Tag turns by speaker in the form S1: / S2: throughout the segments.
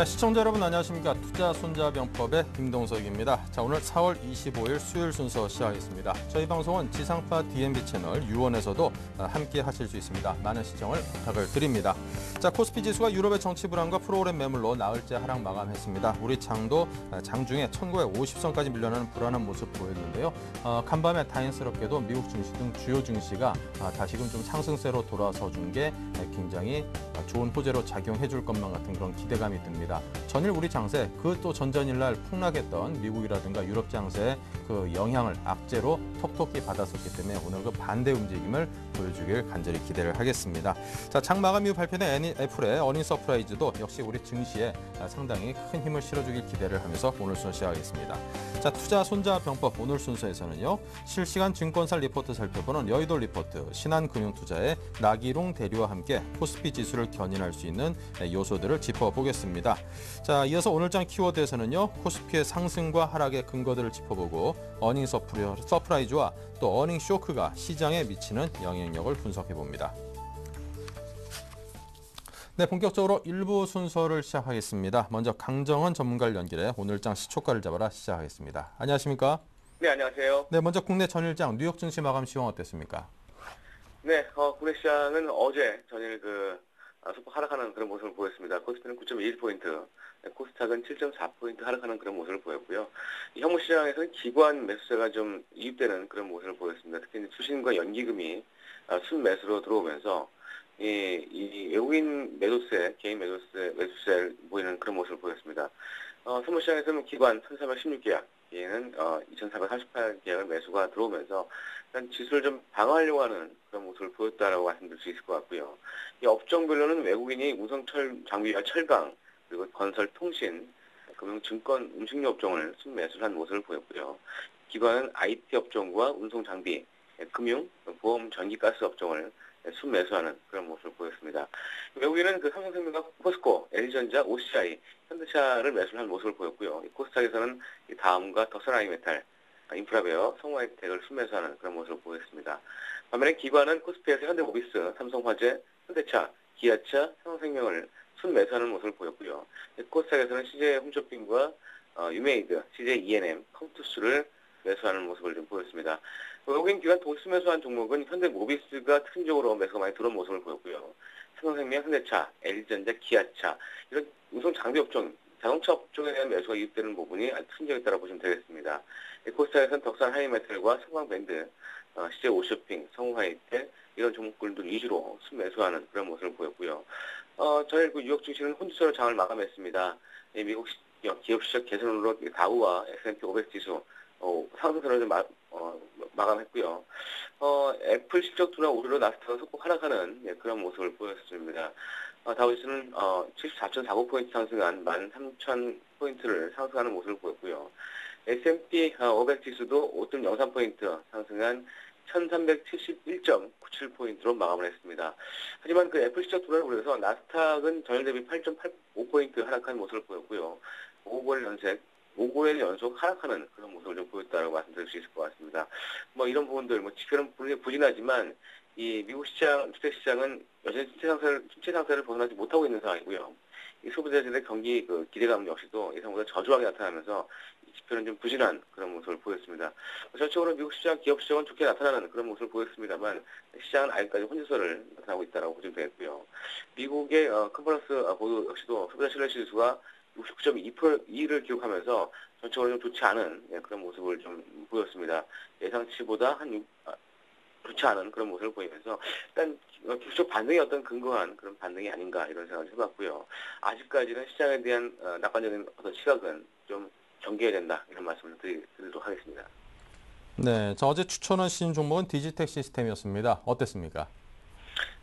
S1: 네, 시청자 여러분 안녕하십니까. 투자 손자병법의 김동석입니다. 자, 오늘 4월 25일 수요일 순서 시작하겠습니다. 저희 방송은 지상파 DMB 채널 유원에서도 함께 하실 수 있습니다. 많은 시청을 부탁을 드립니다. 자, 코스피 지수가 유럽의 정치 불안과 프로그램 매물로 나흘째 하락 마감했습니다. 우리 장도 장중에 1950선까지 밀려나는 불안한 모습 보였는데요. 어, 간밤에 다행스럽게도 미국 증시 등 주요 증시가 아, 다시금 좀 상승세로 돌아서 준 게 굉장히 좋은 호재로 작용해 줄 것만 같은 그런 기대감이 듭니다. 전일 우리 장세 그 또 전전일 날 폭락했던 미국이라든가 유럽 장세의 그 영향을 악재로 톡톡히 받았었기 때문에 오늘 그 반대 움직임을 보여주길 간절히 기대를 하겠습니다. 자, 장 마감 이후 발표된 애플의 어닝 서프라이즈도 역시 우리 증시에 상당히 큰 힘을 실어주길 기대를 하면서 오늘 순서 시작하겠습니다. 자, 투자 손자 병법 오늘 순서에서는요. 실시간 증권사 리포트 살펴보는 여의도 리포트, 신한금융투자의 나기롱 대리와 함께 코스피 지수를 견인할 수 있는 요소들을 짚어보겠습니다. 자, 이어서 오늘장 키워드에서는요. 코스피의 상승과 하락의 근거들을 짚어보고 어닝 서프라이즈와 또 어닝 쇼크가 시장에 미치는 영향력을 분석해 봅니다. 네, 본격적으로 일부 순서를 시작하겠습니다. 먼저 강정은 전문가를 연결해 오늘장 시초가를 잡아라 시작하겠습니다. 안녕하십니까?
S2: 네, 안녕하세요.
S1: 네, 먼저 국내 전일장 뉴욕 증시 마감 시황 어땠습니까?
S2: 네, 어, 국내 시장은 어제 전일 그 아, 소폭 하락하는 그런 모습을 보였습니다. 코스피는 9.1포인트, 코스닥은 7.4포인트 하락하는 그런 모습을 보였고요. 현무 시장에서는 기관 매수세가 좀 이입되는 그런 모습을 보였습니다. 특히 수신과 연기금이 아, 순매수로 들어오면서 이, 이 외국인 매도세, 개인 매도세, 매수세를 보이는 그런 모습을 보였습니다. 어, 선물시장에서는 기관 1316계약, 얘는 어, 2438계약을 매수가 들어오면서 일단 지수를 좀 방어하려고 하는 그런 모습을 보였다라고 말씀드릴 수 있을 것 같고요. 이 업종별로는 외국인이 우성철 장비와 철강 그리고 건설, 통신, 금융, 증권, 음식료 업종을 순매수한 모습을 보였고요. 기관은 IT 업종과 운송 장비, 금융, 보험, 전기가스 업종을 순매수하는 그런 모습을 보였습니다. 외국인은 그 삼성생명과 포스코, LG전자, OCI, 현대차를 매수한 모습을 보였고요. 코스닥에서는 다음과 덕산하이메탈, 인프라웨어, 성우하이텍을 순매수하는 그런 모습을 보였습니다. 반면에 기관은 코스피에서 현대모비스, 삼성화재, 현대차, 기아차, 삼성생명을 순매수하는 모습을 보였고요. 코스닥에서는 CJ 홈쇼핑과 어, 위메이드, CJ E&M, 컴투스를 매수하는 모습을 좀 보였습니다. 외국인 기관 동시 매수한 종목은 현대모비스가 특징적으로 매수가 많이 들어온 모습을 보였고요. 삼성생명, 현대차, LG전자, 기아차 이런 운송 장비 업종, 자동차 업종에 대한 매수가 유입되는 부분이 아주 특징적이다고 보시면 되겠습니다. 코스닥에서는 덕산 하이메탈과 성광밴드, 어, CJ 오쇼핑, 성우하이텍 이런 종목들도 위주로 순매수하는 그런 모습을 보였고요. 어, 저희 그 뉴욕 증시는 혼조세로 장을 마감했습니다. 미국 기업 시장 개선으로 다우와 S&P 500 지수 어, 상승세를 마, 어, 마감했고요. 어, 애플 실적 둔화 우려로 나스닥은 소폭 하락하는 예, 그런 모습을 보였습니다. 어, 다우지수는 어, 74.49포인트 상승한 13,000포인트를 상승하는 모습을 보였고요. S&P 500 어, 지수도 5.03포인트 상승한 1371.97포인트로 마감을 했습니다. 하지만 그 애플 시적 둔화를 우려해서 나스닥은 전일 대비 8.85포인트 하락한 모습을 보였고요. 5월 연색 5개월 연속 하락하는 그런 모습을 좀 보였다고 말씀드릴 수 있을 것 같습니다. 뭐 이런 부분들, 뭐 지표는 부진하지만 이 미국 시장, 주택 시장은 여전히 침체 상태를, 침체 상태를 벗어나지 못하고 있는 상황이고요. 이 소비자들의 경기 그 기대감 역시도 예상보다 저조하게 나타나면서 이 지표는 좀 부진한 그런 모습을 보였습니다. 전체적으로 미국 시장, 기업 시장은 좋게 나타나는 그런 모습을 보였습니다만 시장은 아직까지 혼재설을 나타나고 있다고 보시면 되겠고요. 미국의 어, 컨퍼런스 어, 보도 역시도 소비자 신뢰 지수가 69.2%를 기록하면서 전체적으로 좀 좋지 않은 예, 그런 모습을 좀 보였습니다. 예상치보다 한 6, 아, 좋지 않은 그런 모습을 보이면서 일단 기술적 반등이 어떤 근거한 그런 반등이 아닌가 이런 생각을 해봤고요. 아직까지는 시장에 대한 어, 낙관적인 어떤 시각은 좀 경계해야 된다 이런 말씀을 드리 도록 하겠습니다.
S1: 네, 저 어제 추천하신 종목은 디지텍 시스템이었습니다. 어땠습니까?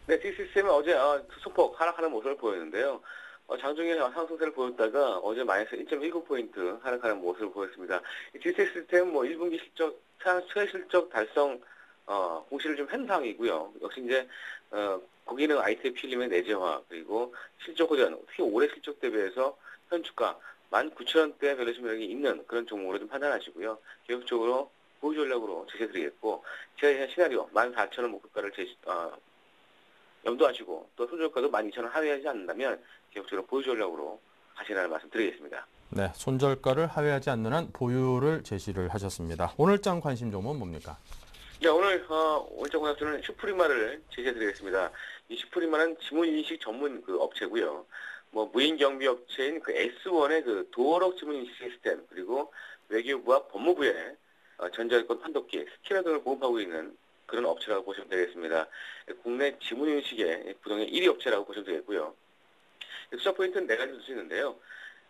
S2: 네, 디지텍 시스템은 어제 어, 소폭 하락하는 모습을 보였는데요. 어, 장중에 상승세를 보였다가 어제 마이너스 1.19포인트 하락하는 모습을 보였습니다. 디지텍 시스템 뭐 1분기 실적, 최대 실적 달성 어, 공시를 좀한 상황이고요. 역시 이제 어, 거기는 ITO 필름의 내재화 그리고 실적 호전, 특히 올해 실적 대비해서 현 주가 19,000원대 밸류에이션 매력이 있는 그런 종목으로 좀 판단하시고요. 계속적으로 보유 전략으로 제시드리겠고 제가 시나리오 14,000원 목표가를 제시, 어, 염두하시고 또 손절가도 12,000원 하회하지 않는다면 계속적으로 보유 전략으로 하시라는 말씀 드리겠습니다.
S1: 네, 손절가를 하회하지 않는 한 보유를 제시를 하셨습니다. 오늘장 관심 종목은 뭡니까?
S2: 네, 오늘 어, 오늘장 공략주는 슈프리마를 제시해드리겠습니다. 이 슈프리마는 지문 인식 전문 그 업체고요. 뭐 무인 경비 업체인 그 S1의 그 도어록 지문 인식 시스템 그리고 외교부와 법무부의 어, 전자여권 판독기, 스캐너 등을 보급하고 있는 그런 업체라고 보시면 되겠습니다. 국내 지문 인식의 부동의 1위 업체라고 보시면 되겠고요. 투자 포인트는 네 가지 줄수 있는데요.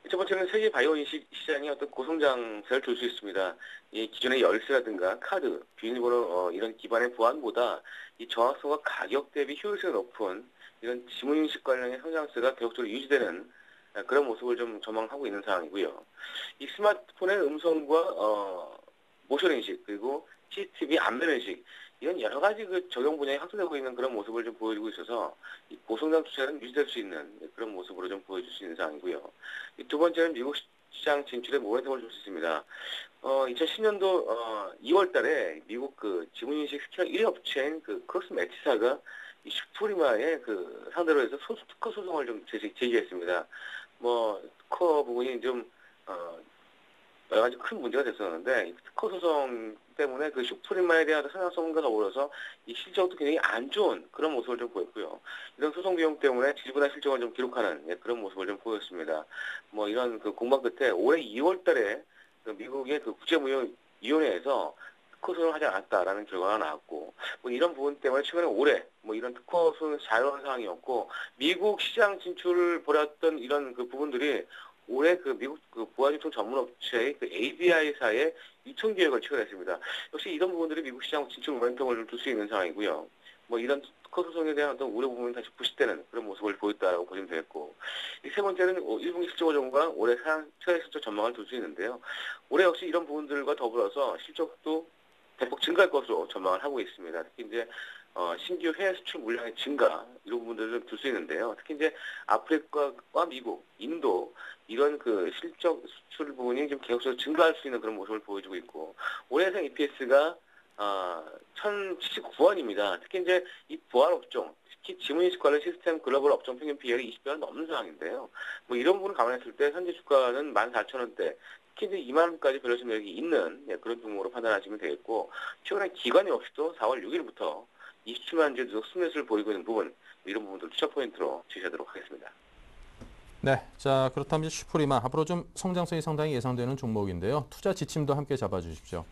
S2: 첫 번째는 세계 바이오 인식 시장이 어떤 고성장세를 줄 수 있습니다. 이 기존의 열쇠라든가 카드, 비밀번호 어, 이런 기반의 보안보다 이 정확성과 가격 대비 효율성이 높은 이런 지문 인식 관련의 성장세가 계속적으로 유지되는 아, 그런 모습을 좀 전망하고 있는 상황이고요. 이 스마트폰의 음성과 어, 모션 인식 그리고 CCTV 안면 인식 이런 여러 가지 그 적용 분야에 확대되고 있는 그런 모습을 좀 보여주고 있어서 이 고성장 추세는 유지될 수 있는 그런 모습으로 좀 보여줄 수 있는 상황이고요. 이두 번째는 미국 시장 진출에 모멘텀을 줄 수 있습니다. 어, 2010년도 어, 2월 달에 미국 그 지문인식 스캐너 1위 업체인 그 크로스 매치사가 이 슈프리마의 그 상대로 해서 소수 특허 소송을 좀 제기, 제기했습니다. 뭐 특허 부분이 좀 어, 여러 가지 큰 문제가 됐었는데 이 특허 소송 때문에 그 슈프리마에 대한 상향성과 더불어서 이 실적도 굉장히 안 좋은 그런 모습을 좀 보였고요. 이런 소송 비용 때문에 지지부나 실적을 좀 기록하는 예, 그런 모습을 좀 보였습니다. 뭐 이런 그 공방 끝에 올해 2월 달에 그 미국의 그 국제무역위원회에서 특허 소송을 하지 않았다라는 결과가 나왔고 뭐 이런 부분 때문에 최근에 올해 뭐 이런 특허 소송이 자유로운 상황이었고 미국 시장 진출을 벌였던 이런 그 부분들이 올해 그 미국 그 보안유통 전문 업체의 그 ABI사의 유통 계획을 체결했습니다. 역시 이런 부분들이 미국 시장 진출 모멘텀을 줄수 있는 상황이고요. 뭐 이런 특허 소송에 대한 어떤 우려 부분이 다시 부식되는 그런 모습을 보였다라고 보시면 되겠고 이세 번째는 1분기 실적 전과 올해 상 최대 실적 전망을 둘 수 있는데요. 올해 역시 이런 부분들과 더불어서 실적도 대폭 증가할 것으로 전망을 하고 있습니다. 특히 이제 어, 신규 해외 수출 물량의 증가 이런 부분들을 둘수 있는데요. 특히 이제 아프리카와 미국, 인도 이런 그 실적 수출 부분이 좀 계속적으로 증가할 수 있는 그런 모습을 보여주고 있고 올해생 EPS가 어, 1,079원입니다. 특히 이제 이 보안 업종, 특히 지문인식 관련 시스템 글로벌 업종 평균 비율이 20배가 넘는 상황인데요. 뭐 이런 부분을 감안했을 때 현재 주가는 14,000원대, 특히 이제 2만 원까지 밸류ation 매력이 있는 예, 그런 종목으로 판단하시면 되겠고 최근에 기관이 없이도 4월 6일부터 27만 주 계속 순매수를 보이고 있는 부분 이런 부분들 투자 포인트로 제시하도록 하겠습니다.
S1: 네, 자 그렇다면 슈프리마 앞으로 좀 성장성이 상당히 예상되는 종목인데요. 투자 지침도 함께 잡아주십시오.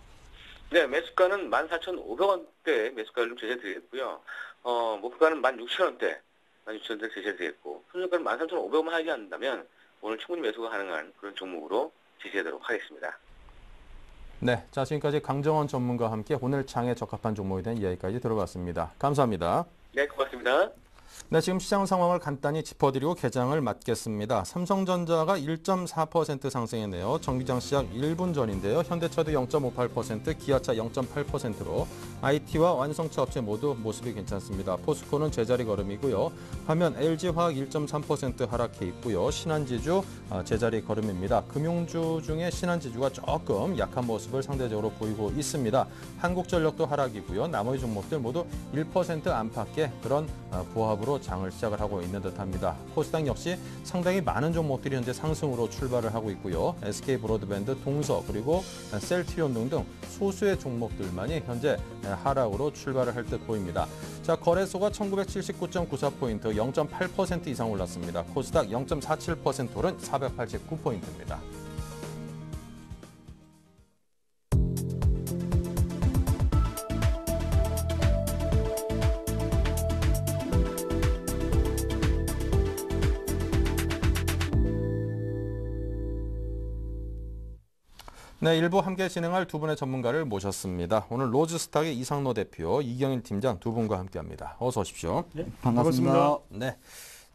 S2: 네, 매수가는 14,500원대 매수가를 좀 제시해드리겠고요. 어, 목표가는 16,000원대, 16,000원대 제시해드리겠고, 손절가는 13,500원만 하지 않는다면 오늘 충분히 매수가 가능한 그런 종목으로 제시하도록 하겠습니다.
S1: 네, 자 지금까지 강정원 전문가와 함께 오늘 장에 적합한 종목에 대한 이야기까지 들어봤습니다. 감사합니다.
S2: 네, 고맙습니다.
S1: 네, 지금 시장 상황을 간단히 짚어드리고 개장을 맞겠습니다. 삼성전자가 1.4% 상승했네요. 정기장 시작 1분 전인데요. 현대차도 0.58%, 기아차 0.8%로 IT와 완성차 업체 모두 모습이 괜찮습니다. 포스코는 제자리 걸음이고요. 반면 LG화학 1.3% 하락해 있고요. 신한지주 아, 제자리 걸음입니다. 금융주 중에 신한지주가 조금 약한 모습을 상대적으로 보이고 있습니다. 한국전력도 하락이고요. 나머지 종목들 모두 1% 안팎의 그런 아, 보합으로 장을 시작을 하고 있는 듯합니다. 코스닥 역시 상당히 많은 종목들이 현재 상승으로 출발을 하고 있고요. SK 브로드밴드, 동서 그리고 셀트리온 등등 소수의 종목들만이 현재 하락으로 출발을 할 듯 보입니다. 자 거래소가 1979.94포인트 0.8% 이상 올랐습니다. 코스닥 0.47% 오른 489포인트입니다. 네, 일부 함께 진행할 두 분의 전문가를 모셨습니다. 오늘 로즈스탁의 이상로 대표, 이경일 팀장 두 분과 함께합니다. 어서 오십시오.
S3: 네, 반갑습니다.
S1: 네.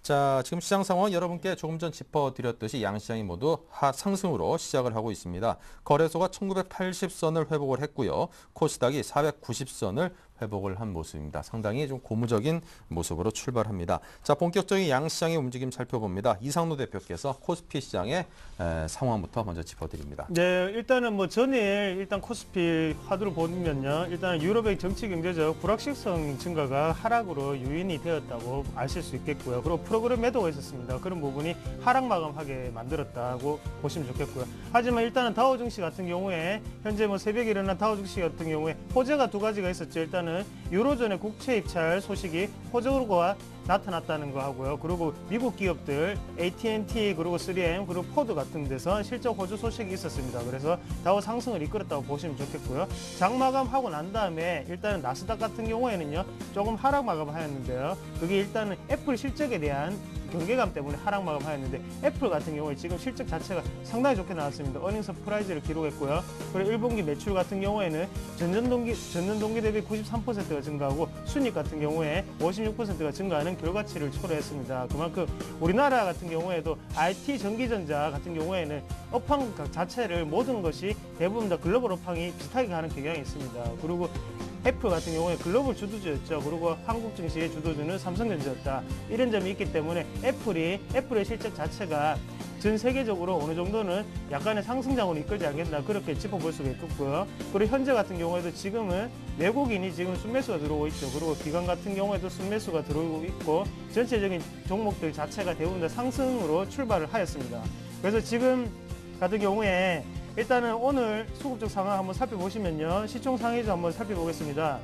S1: 자, 지금 시장 상황 여러분께 조금 전 짚어드렸듯이 양시장이 모두 하 상승으로 시작을 하고 있습니다. 거래소가 1980선을 회복을 했고요. 코스닥이 490선을 회복을 한 모습입니다. 상당히 좀 고무적인 모습으로 출발합니다. 자, 본격적인 양시장의 움직임 살펴봅니다. 이상노 대표께서 코스피 시장의 에, 상황부터 먼저 짚어드립니다.
S3: 네, 일단은 뭐 전일 일단 코스피 화두를 보면요. 일단 유럽의 정치 경제적 불확실성 증가가 하락으로 요인이 되었다고 아실 수 있겠고요. 그리고 프로그램 매도가 있었습니다. 그런 부분이 하락 마감하게 만들었다고 보시면 좋겠고요. 하지만 일단은 다우 증시 같은 경우에 현재 뭐 새벽에 일어난 다우 증시 같은 경우에 호재가 두 가지가 있었죠. 일단은 유로존의 국채 입찰 소식이 호재가 나타났다는 거 하고요. 그리고 미국 기업들 AT&T 그리고 3M 그리고 포드 같은 데서 실적 호조 소식이 있었습니다. 그래서 다우 상승을 이끌었다고 보시면 좋겠고요. 장 마감하고 난 다음에 일단은 나스닥 같은 경우에는요. 조금 하락 마감하였는데요. 그게 일단은 애플 실적에 대한 경계감 때문에 하락 마감 하였는데 애플 같은 경우에 지금 실적 자체가 상당히 좋게 나왔습니다. 어닝 서프라이즈를 기록했고요. 그리고 1분기 매출 같은 경우에는 전년 동기 전년 동기 대비 93%가 증가하고 순이익 같은 경우에 56%가 증가하는 결과치를 초래했습니다. 그만큼 우리나라 같은 경우에도 IT 전기전자 같은 경우에는 업황 자체를 모든 것이 대부분 다 글로벌 업황이 비슷하게 가는 경향이 있습니다. 그리고 애플 같은 경우에 글로벌 주도주였죠. 그리고 한국 증시의 주도주는 삼성전자였다. 이런 점이 있기 때문에 애플이 애플의 실적 자체가 전 세계적으로 어느 정도는 약간의 상승장으로 이끌지 않겠나 그렇게 짚어볼 수가 있겠고요. 그리고 현재 같은 경우에도 지금은 외국인이 지금 순매수가 들어오고 있죠. 그리고 기관 같은 경우에도 순매수가 들어오고 있고 전체적인 종목들 자체가 대부분 다 상승으로 출발을 하였습니다. 그래서 지금 같은 경우에 일단은 오늘 수급적 상황 한번 살펴보시면요. 시총 상위주 한번 살펴보겠습니다.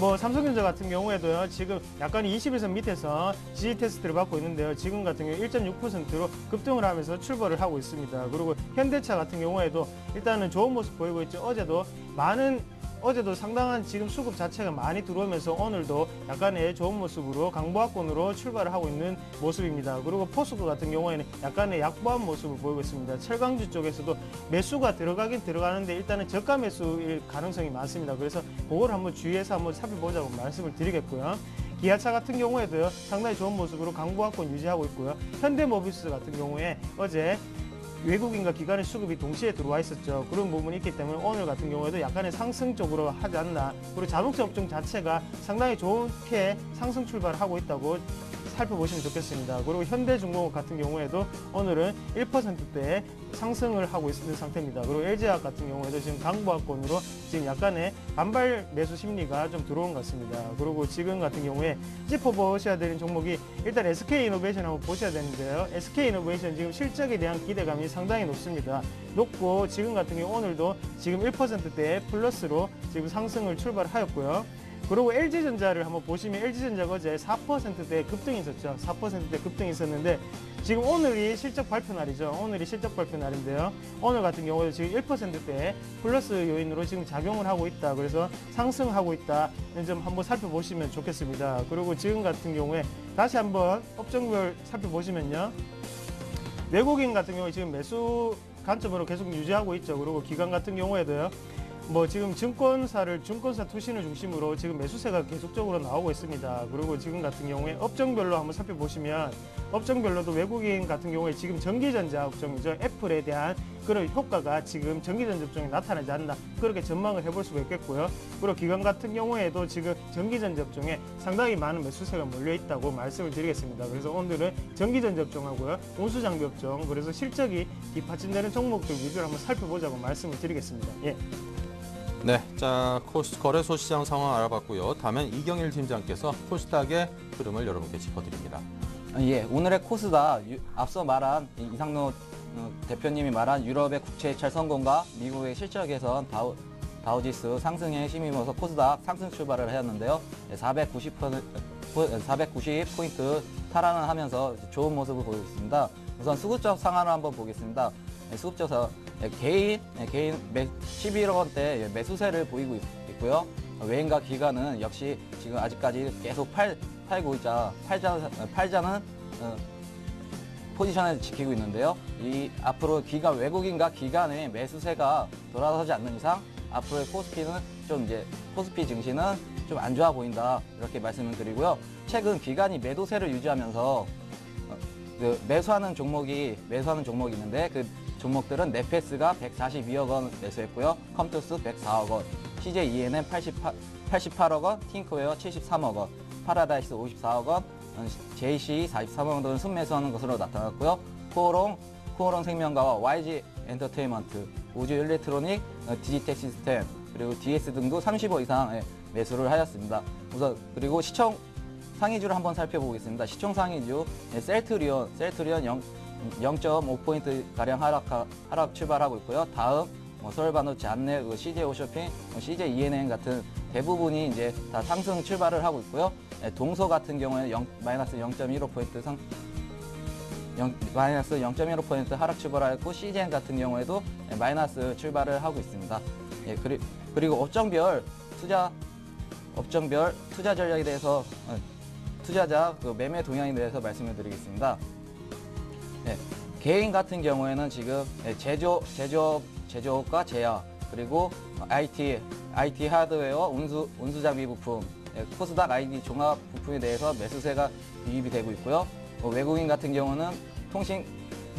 S3: 뭐 삼성전자 같은 경우에도요 지금 약간 21선 밑에서 지지 테스트를 받고 있는데요 지금 같은 경우 1.6%로 급등을 하면서 출발을 하고 있습니다 그리고 현대차 같은 경우에도 일단은 좋은 모습 보이고 있죠 어제도 많은 어제도 상당한 지금 수급 자체가 많이 들어오면서 오늘도 약간의 좋은 모습으로 강보합권으로 출발을 하고 있는 모습입니다. 그리고 포스코 같은 경우에는 약간의 약보한 모습을 보이고 있습니다. 철강주 쪽에서도 매수가 들어가긴 들어가는데 일단은 저가 매수일 가능성이 많습니다. 그래서 그걸 한번 주의해서 한번 살펴보자고 말씀을 드리겠고요. 기아차 같은 경우에도요 상당히 좋은 모습으로 강보합권 유지하고 있고요. 현대모비스 같은 경우에 어제 외국인과 기관의 수급이 동시에 들어와 있었죠. 그런 부분이 있기 때문에 오늘 같은 경우에도 약간의 상승 쪽으로 하지 않나. 그리고 자동차 업종 자체가 상당히 좋게 상승 출발을 하고 있다고 살펴보시면 좋겠습니다. 그리고 현대중공업 같은 경우에도 오늘은 1%대 상승을 하고 있는 상태입니다. 그리고 LG화학 같은 경우에도 지금 강보합권으로 지금 약간의 반발 매수 심리가 좀 들어온 것 같습니다. 그리고 지금 같은 경우에 짚어보셔야 되는 종목이 일단 SK이노베이션 한번 보셔야 되는데요. SK이노베이션 지금 실적에 대한 기대감이 상당히 높습니다. 높고 지금 같은 경우 오늘도 지금 1%대 플러스로 지금 상승을 출발하였고요. 그리고 LG전자를 한번 보시면 LG전자가 어제 4%대 급등이 있었죠. 4%대 급등이 있었는데 지금 오늘이 실적 발표 날이죠. 오늘이 실적 발표 날인데요. 오늘 같은 경우에도 지금 1%대 플러스 요인으로 지금 작용을 하고 있다. 그래서 상승하고 있다는 점 한번 살펴보시면 좋겠습니다. 그리고 지금 같은 경우에 다시 한번 업종별 살펴보시면요. 외국인 같은 경우에 지금 매수 관점으로 계속 유지하고 있죠. 그리고 기관 같은 경우에도요. 뭐 지금 증권사를 증권사 투신을 중심으로 지금 매수세가 계속적으로 나오고 있습니다. 그리고 지금 같은 경우에 업종별로 한번 살펴보시면 업종별로도 외국인 같은 경우에 지금 전기전자 업종이죠. 애플에 대한 그런 효과가 지금 전기전자 업종에 나타나지 않나 그렇게 전망을 해볼 수가 있겠고요. 그리고 기관 같은 경우에도 지금 전기전자 업종에 상당히 많은 매수세가 몰려 있다고 말씀을 드리겠습니다. 그래서 오늘은 전기전자 업종하고요, 운수장비 업종 그래서 실적이 뒷받침되는 종목들 위주로 한번 살펴보자고 말씀을 드리겠습니다. 예.
S1: 네, 자 코스 거래소 시장 상황 알아봤고요. 다음엔 이경일 팀장께서 코스닥의 흐름을 여러분께 짚어드립니다.
S4: 예, 오늘의 코스닥 유- 앞서 말한 이- 이상노 어, 대표님이 말한 유럽의 국채 입찰 성공과 미국의 실적 개선 다우, 다우지수 상승에 힘입어서 코스닥 상승 출발을 하였는데요. 490, 490포인트 탈환을 하면서 좋은 모습을 보이고 있습니다. 우선 수급적 상황을 한번 보겠습니다. 예, 수급적 개인, 예, 개인 매, 11억 원대 예, 매수세를 보이고 있, 있고요. 외인과 기관은 역시 지금 아직까지 계속 팔, 팔고 있자, 팔자, 팔자는 어, 포지션을 지키고 있는데요. 이 앞으로 기관 외국인과 기관의 매수세가 돌아서지 않는 이상 앞으로의 코스피는 좀 이제 코스피 증시는 좀 안 좋아 보인다 이렇게 말씀을 드리고요. 최근 기관이 매도세를 유지하면서 어, 그 매수하는 종목이 매수하는 종목이 있는데 그 종목들은 네페스가 142억 원 매수했고요. 컴투스 104억 원, CJ ENM 88, 88억 원, 팅크웨어 73억 원, 파라다이스 54억 원, 어, JCE 43억 원 등을 순매수하는 것으로 나타났고요. 코오롱, 코오롱 생명과학 YG 엔터테인먼트, 우주일렉트로, 어, 디지텍 시스템, 그리고 DS 등도 30억 이상 의 매수를 하였습니다. 우선 그리고 시총 상위주를 한번 살펴보겠습니다. 시총 상위주 네, 셀트리온, 셀트리온 0, 0.5포인트 가량 하락 하락 출발하고 있고요. 다음 뭐 서울반도체, 안내, CJ 오쇼핑, 뭐 CJ ENM 같은 대부분이 이제 다 상승 출발을 하고 있고요. 네, 동서 같은 경우에는 0, 마이너스 0.15포인트 상 영- 마이너스 0.15% 하락 출발하였고 CGN 같은 경우에도 네, 마이너스 출발을 하고 있습니다. 예, 그리, 그리고 업종별 투자 업종별 투자 전략에 대해서 어, 투자자 그 매매 동향에 대해서 말씀을 드리겠습니다. 예, 개인 같은 경우에는 지금 예, 제조 제조업 제조업과 제야 그리고 IT IT 하드웨어 운수 운수 장비 부품 예, 코스닥 ID 종합 부품에 대해서 매수세가 유입이 되고 있고요. 뭐 외국인 같은 경우는 통신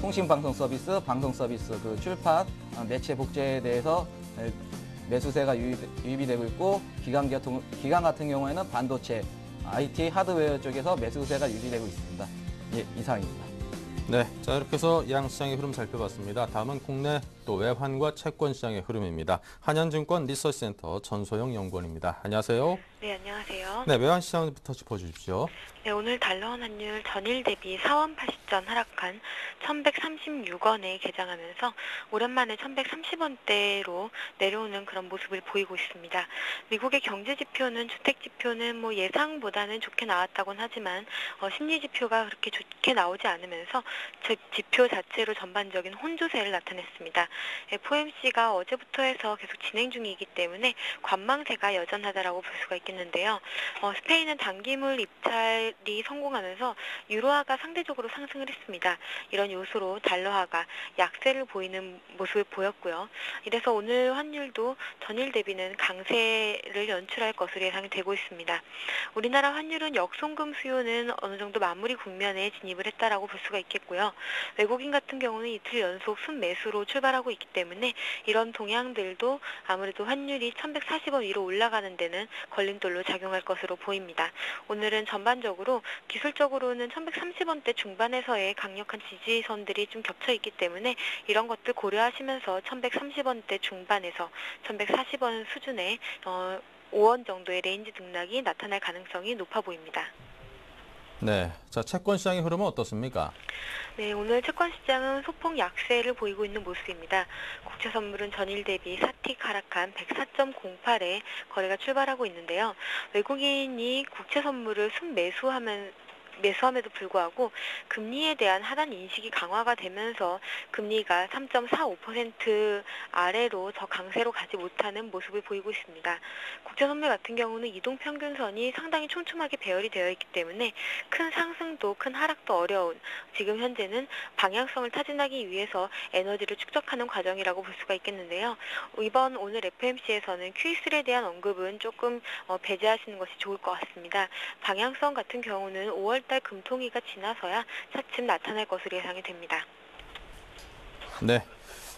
S4: 통신 방송 서비스, 방송 서비스, 그 출판, 어, 매체 복제에 대해서 예, 매수세가 유입, 유입 이 되고 있고 기관 같은 기관 같은 경우에는 반도체, IT 하드웨어 쪽에서 매수세가 유지되고 있습니다. 예, 이상입니다.
S1: 네, 자 이렇게 해서 양 시장의 흐름 살펴봤습니다. 다음은 국내 또 외환과 채권 시장의 흐름입니다. 한현증권 리서치센터 전소영 연구원입니다. 안녕하세요.
S5: 네, 안녕하세요.
S1: 네, 외환 시장부터 짚어주십시오.
S5: 네, 오늘 달러 원 환율 전일 대비 4원 80전 하락한 1136원에 개장하면서 오랜만에 1130원대로 내려오는 그런 모습을 보이고 있습니다. 미국의 경제 지표는 주택 지표는 뭐 예상보다는 좋게 나왔다곤 하지만 어, 심리 지표가 그렇게 좋게 나오지 않으면서 즉 지표 자체로 전반적인 혼조세를 나타냈습니다. FOMC가 어제부터 해서 계속 진행 중이기 때문에 관망세가 여전하다라고 볼 수가 있겠는데요. 어, 스페인은 단기물 입찰이 성공하면서 유로화가 상대적으로 상승을 했습니다. 이런 요소로 달러화가 약세를 보이는 모습을 보였고요. 이래서 오늘 환율도 전일 대비는 강세를 연출할 것으로 예상이 되고 있습니다. 우리나라 환율은 역송금 수요는 어느 정도 마무리 국면에 진입을 했다라고 볼 수가 있겠고요. 외국인 같은 경우는 이틀 연속 순매수로 출발하고 있기 때문에 이런 동향들도 아무래도 환율이 1140원 위로 올라가는 데는 걸림돌로 작용할 것으로 보입니다. 오늘은 전반적으로 기술적으로는 1130원대 중반에서의 강력한 지지선들이 좀 겹쳐 있기 때문에 이런 것들 고려하시면서 1130원대 중반에서 1140원 수준의 어, 5원 정도의 range 등락이 나타날 가능성이 높아 보입니다.
S1: 네, 자 채권 시장의 흐름은 어떻습니까?
S5: 네, 오늘 채권 시장은 소폭 약세를 보이고 있는 모습입니다. 국채 선물은 전일 대비 4틱 하락한 104.08에 거래가 출발하고 있는데요. 외국인이 국채 선물을 순매수하면 매수함에도 불구하고 금리에 대한 하단 인식이 강화가 되면서 금리가 3.45% 아래로 더 강세로 가지 못하는 모습을 보이고 있습니다. 국제 선물 같은 경우는 이동 평균선이 상당히 촘촘하게 배열이 되어 있기 때문에 큰 상승도 큰 하락도 어려운 지금 현재는 방향성을 타진하기 위해서 에너지를 축적하는 과정이라고 볼 수가 있겠는데요. 이번 오늘 FMC에서는 Q3에 대한 언급은 조금 어, 배제하시는 것이 좋을 것 같습니다. 방향성 같은 경우는 5월 달 금통위가 지나서야 차츰 나타날 것으로 예상이 됩니다.
S1: 네.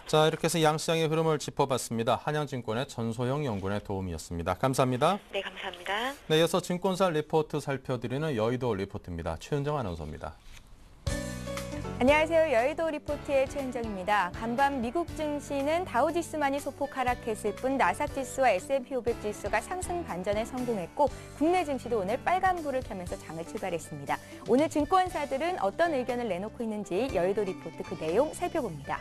S1: 자 이렇게 해서 양 시장의 흐름을 짚어봤습니다. 한양증권의 전소영 연구원의 도움이었습니다. 감사합니다.
S5: 네, 감사합니다.
S1: 네, 이어서 증권사 리포트 살펴드리는 여의도 리포트입니다. 최은정 아나운서입니다.
S6: 안녕하세요. 여의도 리포트의 최은정입니다. 간밤 미국 증시는 다우지수만이 소폭 하락했을 뿐 나삭지수와 S&P 500 지수가 상승 반전에 성공했고 국내 증시도 오늘 빨간불을 켜면서 장을 출발했습니다. 오늘 증권사들은 어떤 의견을 내놓고 있는지 여의도 리포트 그 내용 살펴봅니다.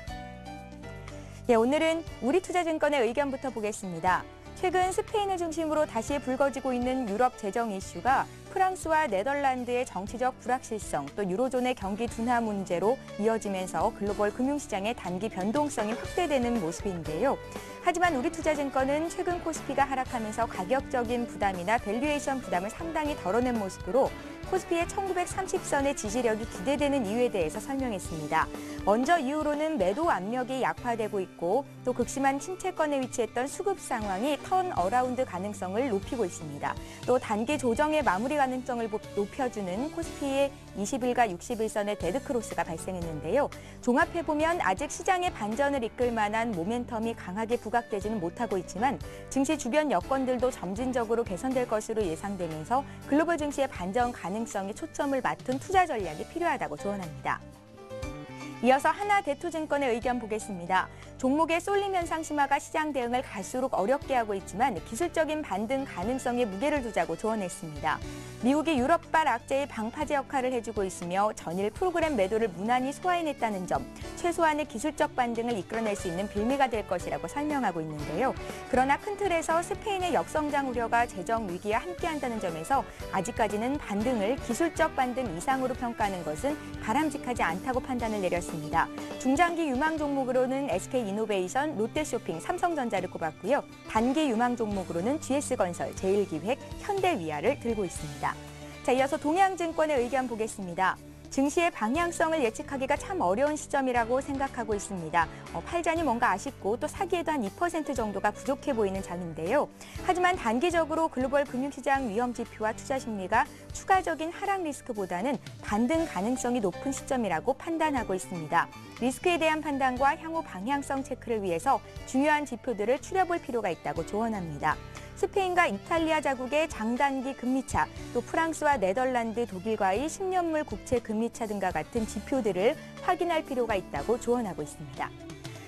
S6: 예, 오늘은 우리투자증권의 의견부터 보겠습니다. 최근 스페인을 중심으로 다시 불거지고 있는 유럽 재정 이슈가 프랑스와 네덜란드의 정치적 불확실성 또 유로존의 경기 둔화 문제로 이어지면서 글로벌 금융시장의 단기 변동성이 확대되는 모습인데요. 하지만 우리투자증권은 최근 코스피가 하락하면서 가격적인 부담이나 valuation 부담을 상당히 덜어낸 모습으로 코스피의 1930선의 지지력이 기대되는 이유에 대해서 설명했습니다. 먼저 이후로는 매도 압력이 약화되고 있고 또 극심한 침체권에 위치했던 수급 상황이 turn around 가능성을 높이고 있습니다. 또 단기 조정의 마무리 가능성을 높여주는 코스피의 20일과 60일선의 dead cross가 발생했는데요. 종합해보면 아직 시장의 반전을 이끌 만한 모멘텀이 강하게 부각되지는 못하고 있지만 증시 주변 여건들도 점진적으로 개선될 것으로 예상되면서 글로벌 증시의 반전 가능 성에 초점을 맞춘 투자 전략이 필요하다고 조언합니다. 이어서 하나대투증권의 의견 보겠습니다. 종목의 쏠림 현상 심화가 시장 대응을 갈수록 어렵게 하고 있지만 기술적인 반등 가능성에 무게를 두자고 조언했습니다. 미국이 유럽발 악재의 방파제 역할을 해주고 있으며 전일 프로그램 매도를 무난히 소화해냈다는 점, 최소한의 기술적 반등을 이끌어낼 수 있는 빌미가 될 것이라고 설명하고 있는데요. 그러나 큰 틀에서 스페인의 역성장 우려가 재정 위기와 함께한다는 점에서 아직까지는 반등을 기술적 반등 이상으로 평가하는 것은 바람직하지 않다고 판단을 내렸습니다. 중장기 유망 종목으로는 SK 이노베이션, 롯데쇼핑, 삼성전자를 꼽았고요. 단기 유망 종목으로는 GS건설, 제일기획, 현대위아를 들고 있습니다. 자, 이어서 동양증권의 의견 보겠습니다. 증시의 방향성을 예측하기가 참 어려운 시점이라고 생각하고 있습니다. 어, 팔자니 뭔가 아쉽고 또 사기에도 한 2% 정도가 부족해 보이는 장인데요. 하지만 단기적으로 글로벌 금융시장 위험 지표와 투자 심리가 추가적인 하락 리스크보다는 반등 가능성이 높은 시점이라고 판단하고 있습니다. 리스크에 대한 판단과 향후 방향성 체크를 위해서 중요한 지표들을 추려볼 필요가 있다고 조언합니다. 스페인과 이탈리아 자국의 장단기 금리차, 또 프랑스와 네덜란드, 독일과의 10년물 국채 금리차 등과 같은 지표들을 확인할 필요가 있다고 조언하고 있습니다.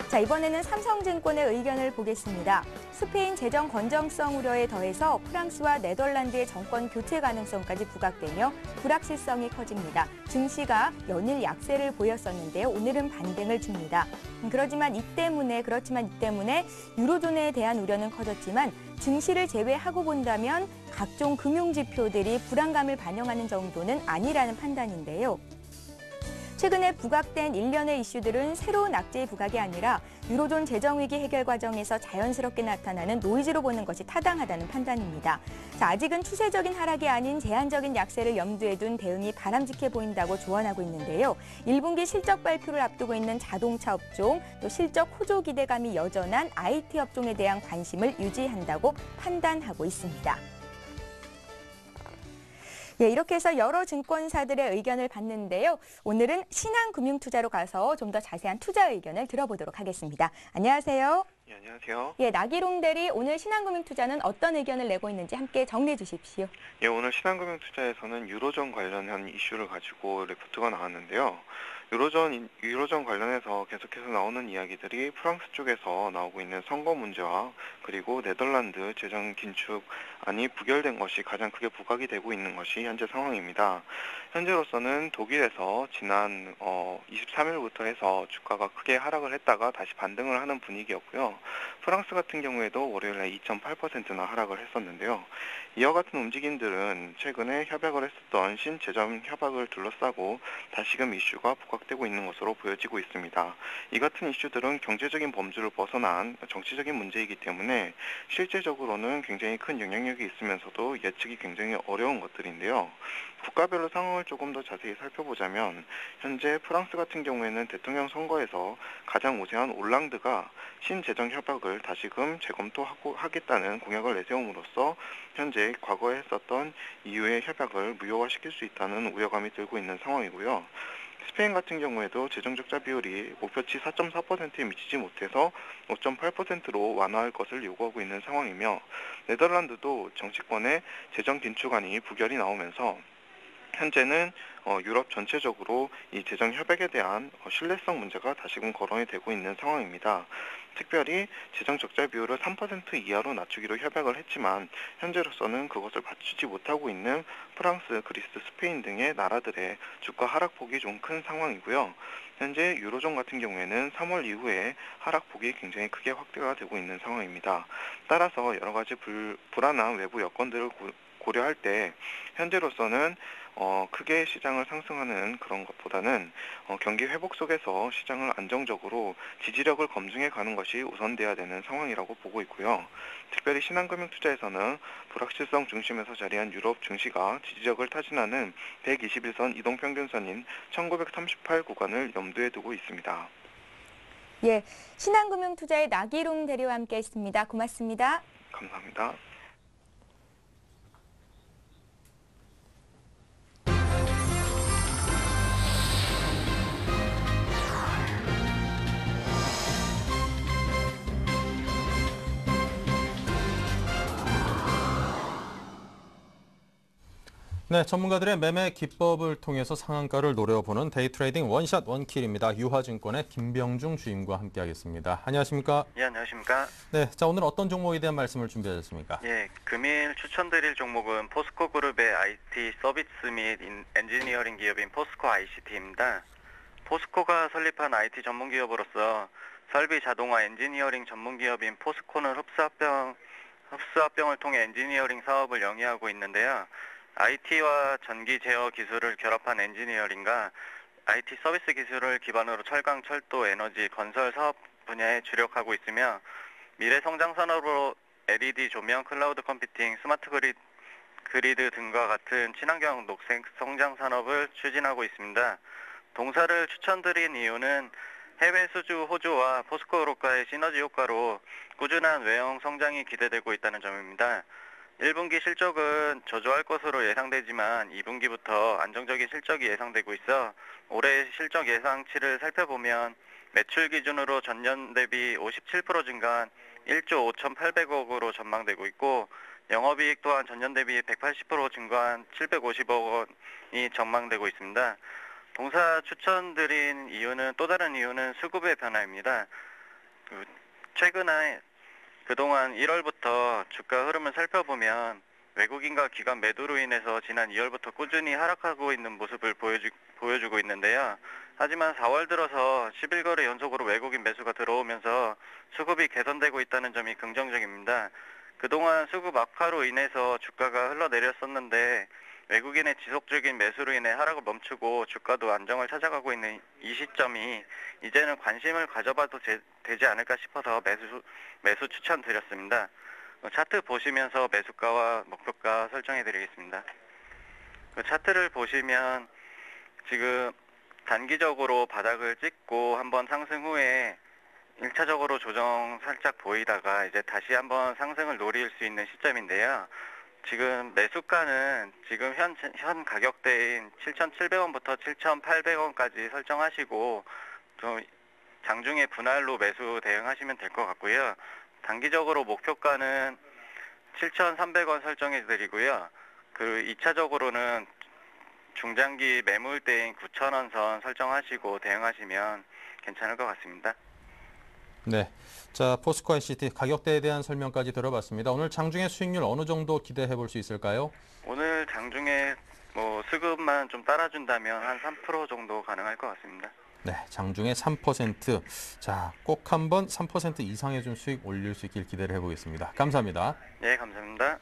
S6: 자, 이번에는 삼성증권의 의견을 보겠습니다. 스페인 재정 건정성 우려에 더해서 프랑스와 네덜란드의 정권 교체 가능성까지 부각되며 불확실성이 커집니다. 증시가 연일 약세를 보였었는데요. 오늘은 반등을 줍니다. 음, 그렇지만 이 때문에 그렇지만 이 때문에 유로존에 대한 우려는 커졌지만 증시를 제외하고 본다면 각종 금융 지표들이 불안감을 반영하는 정도는 아니라는 판단인데요. 최근에 부각된 일련의 이슈들은 새로운 악재의 부각이 아니라 유로존 재정위기 해결 과정에서 자연스럽게 나타나는 노이즈로 보는 것이 타당하다는 판단입니다. 자, 아직은 추세적인 하락이 아닌 제한적인 약세를 염두에 둔 대응이 바람직해 보인다고 조언하고 있는데요. 1분기 실적 발표를 앞두고 있는 자동차 업종, 또 실적 호조 기대감이 여전한 IT 업종에 대한 관심을 유지한다고 판단하고 있습니다. 예, 이렇게 해서 여러 증권사들의 의견을 봤는데요. 오늘은 신한금융투자로 가서 좀 더 자세한 투자 의견을 들어보도록 하겠습니다. 안녕하세요.
S7: 예, 안녕하세요.
S6: 예, 나기롱 대리 오늘 신한금융투자는 어떤 의견을 내고 있는지 함께 정리해 주십시오.
S7: 예, 오늘 신한금융투자에서는 유로존 관련한 이슈를 가지고 리포트가 나왔는데요. 유로존 유로존 관련해서 계속해서 나오는 이야기들이 프랑스 쪽에서 나오고 있는 선거 문제와 그리고 네덜란드 재정 긴축안이 부결된 것이 가장 크게 부각이 되고 있는 것이 현재 상황입니다. 현재로서는 독일에서 지난 어, 23일부터 해서 주가가 크게 하락을 했다가 다시 반등을 하는 분위기였고요. 프랑스 같은 경우에도 월요일에 2.8%나 하락을 했었는데요. 이와 같은 움직임들은 최근에 협약을 했었던 신재정 협약을 둘러싸고 다시금 이슈가 부각되고 있는 것으로 보여지고 있습니다. 이 같은 이슈들은 경제적인 범주를 벗어난 정치적인 문제이기 때문에 실제적으로는 굉장히 큰 영향력이 있으면서도 예측이 굉장히 어려운 것들인데요. 국가별로 상황을 조금 더 자세히 살펴보자면 현재 프랑스 같은 경우에는 대통령 선거에서 가장 우세한 올랑드가 신재정 협약을 다시금 재검토하고 하겠다는 공약을 내세움으로써 현재 과거에 했었던 이후의 협약을 무효화시킬 수 있다는 우려감이 들고 있는 상황이고요. 스페인 같은 경우에도 재정 적자 비율이 목표치 4.4%에 미치지 못해서 5.8%로 완화할 것을 요구하고 있는 상황이며 네덜란드도 정치권의 재정 긴축안이 부결이 나오면서 현재는 어, 유럽 전체적으로 이 재정 협약에 대한 어, 신뢰성 문제가 다시금 거론이 되고 있는 상황입니다. 특별히 재정 적자 비율을 3% 이하로 낮추기로 협약을 했지만 현재로서는 그것을 맞추지 못하고 있는 프랑스, 그리스, 스페인 등의 나라들의 주가 하락폭이 좀 큰 상황이고요. 현재 유로존 같은 경우에는 3월 이후에 하락폭이 굉장히 크게 확대가 되고 있는 상황입니다. 따라서 여러 가지 불, 불안한 외부 여건들을 고, 고려할 때 현재로서는 어, 크게 시장을 상승하는 그런 것보다는 어, 경기 회복 속에서 시장을 안정적으로 지지력을 검증해 가는 것이 우선돼야 되는 상황이라고 보고 있고요. 특별히 신한금융 투자에서는 불확실성 중심에서 자리한 유럽 증시가 지지력을 타진하는 121선 이동평균선인 1938 구간을 염두에 두고 있습니다.
S6: 예, 신한금융투자의 나기롱 대리와 함께했습니다. 고맙습니다.
S7: 감사합니다.
S1: 네, 전문가들의 매매 기법을 통해서 상한가를 노려보는 day trading one shot one kill입니다. 유화증권의 김병중 주임과 함께하겠습니다. 안녕하십니까?
S8: 예, 안녕하십니까.
S1: 네, 자 오늘 어떤 종목에 대한 말씀을 준비하셨습니까?
S8: 예, 금일 추천드릴 종목은 포스코 그룹의 IT 서비스 및 인- 엔지니어링 기업인 포스코 ICT입니다. 포스코가 설립한 IT 전문 기업으로서 설비 자동화 엔지니어링 전문 기업인 포스콘을 흡수합병 흡수합병을 통해 엔지니어링 사업을 영위하고 있는데요. IT와 전기 제어 기술을 결합한 엔지니어링과 IT 서비스 기술을 기반으로 철강, 철도, 에너지, 건설 사업 분야에 주력하고 있으며 미래 성장 산업으로 LED 조명, cloud computing, smart grid, grid 등과 같은 친환경 녹색 성장 산업을 추진하고 있습니다. 동사를 추천드린 이유는 해외 수주 호조와 포스코그룹과의 시너지 효과로 꾸준한 외형 성장이 기대되고 있다는 점입니다. 1분기 실적은 저조할 것으로 예상되지만 2분기부터 안정적인 실적이 예상되고 있어 올해 실적 예상치를 살펴보면 매출 기준으로 전년 대비 57% 증가한 1조 5,800억으로 전망되고 있고 영업이익 또한 전년 대비 180% 증가한 750억 원이 전망되고 있습니다. 동사 추천드린 이유는 또 다른 이유는 수급의 변화입니다. 그 최근에 그동안 1월부터 주가 흐름을 살펴보면 외국인과 기관 매도로 인해서 지난 2월부터 꾸준히 하락하고 있는 모습을 보여주, 보여주고 있는데요. 하지만 4월 들어서 11거래 연속으로 외국인 매수가 들어오면서 수급이 개선되고 있다는 점이 긍정적입니다. 그동안 수급 악화로 인해서 주가가 흘러내렸었는데 외국인의 지속적인 매수로 인해 하락을 멈추고 주가도 안정을 찾아가고 있는 이 시점이 이제는 관심을 가져봐도 제- 되지 않을까 싶어서 매수 매수 추천드렸습니다. 어, 차트 보시면서 매수가와 목표가 설정해 드리겠습니다. 그 차트를 보시면 지금 단기적으로 바닥을 찍고 한번 상승 후에 1차적으로 조정 살짝 보이다가 이제 다시 한번 상승을 노릴 수 있는 시점인데요. 지금 매수가는 지금 현, 현 가격대인 7,700원부터 7,800원까지 설정하시고 좀 장중에 분할로 매수 대응하시면 될 것 같고요. 단기적으로 목표가는 7,300원 설정해 드리고요. 그 2차적으로는 중장기 매물대인 9,000원 선 설정하시고 대응하시면 괜찮을 것 같습니다.
S1: 네, 자 포스코 ICT 가격대에 대한 설명까지 들어봤습니다. 오늘 장중에 수익률 어느 정도 기대해 볼 수 있을까요?
S8: 오늘 장중에 뭐 수급만 좀 따라준다면 한 3% 정도 가능할 것 같습니다.
S1: 네, 장중에 3%. 자, 꼭 한번 3% 이상의 좀 수익 올릴 수 있길 기대를 해 보겠습니다. 감사합니다.
S8: 예, 감사합니다.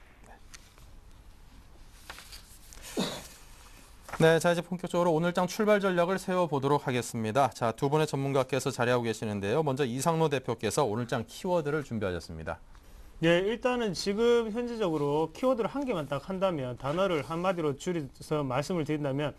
S1: 네, 자 이제 본격적으로 오늘장 출발 전략을 세워보도록 하겠습니다. 자, 두 분의 전문가께서 자리하고 계시는데요. 먼저 이상로 대표께서 오늘장 키워드를 준비하셨습니다.
S3: 예, 일단은 지금 현재적으로 키워드를 한 개만 딱 한다면 단어를 한마디로 줄여서 말씀을 드린다면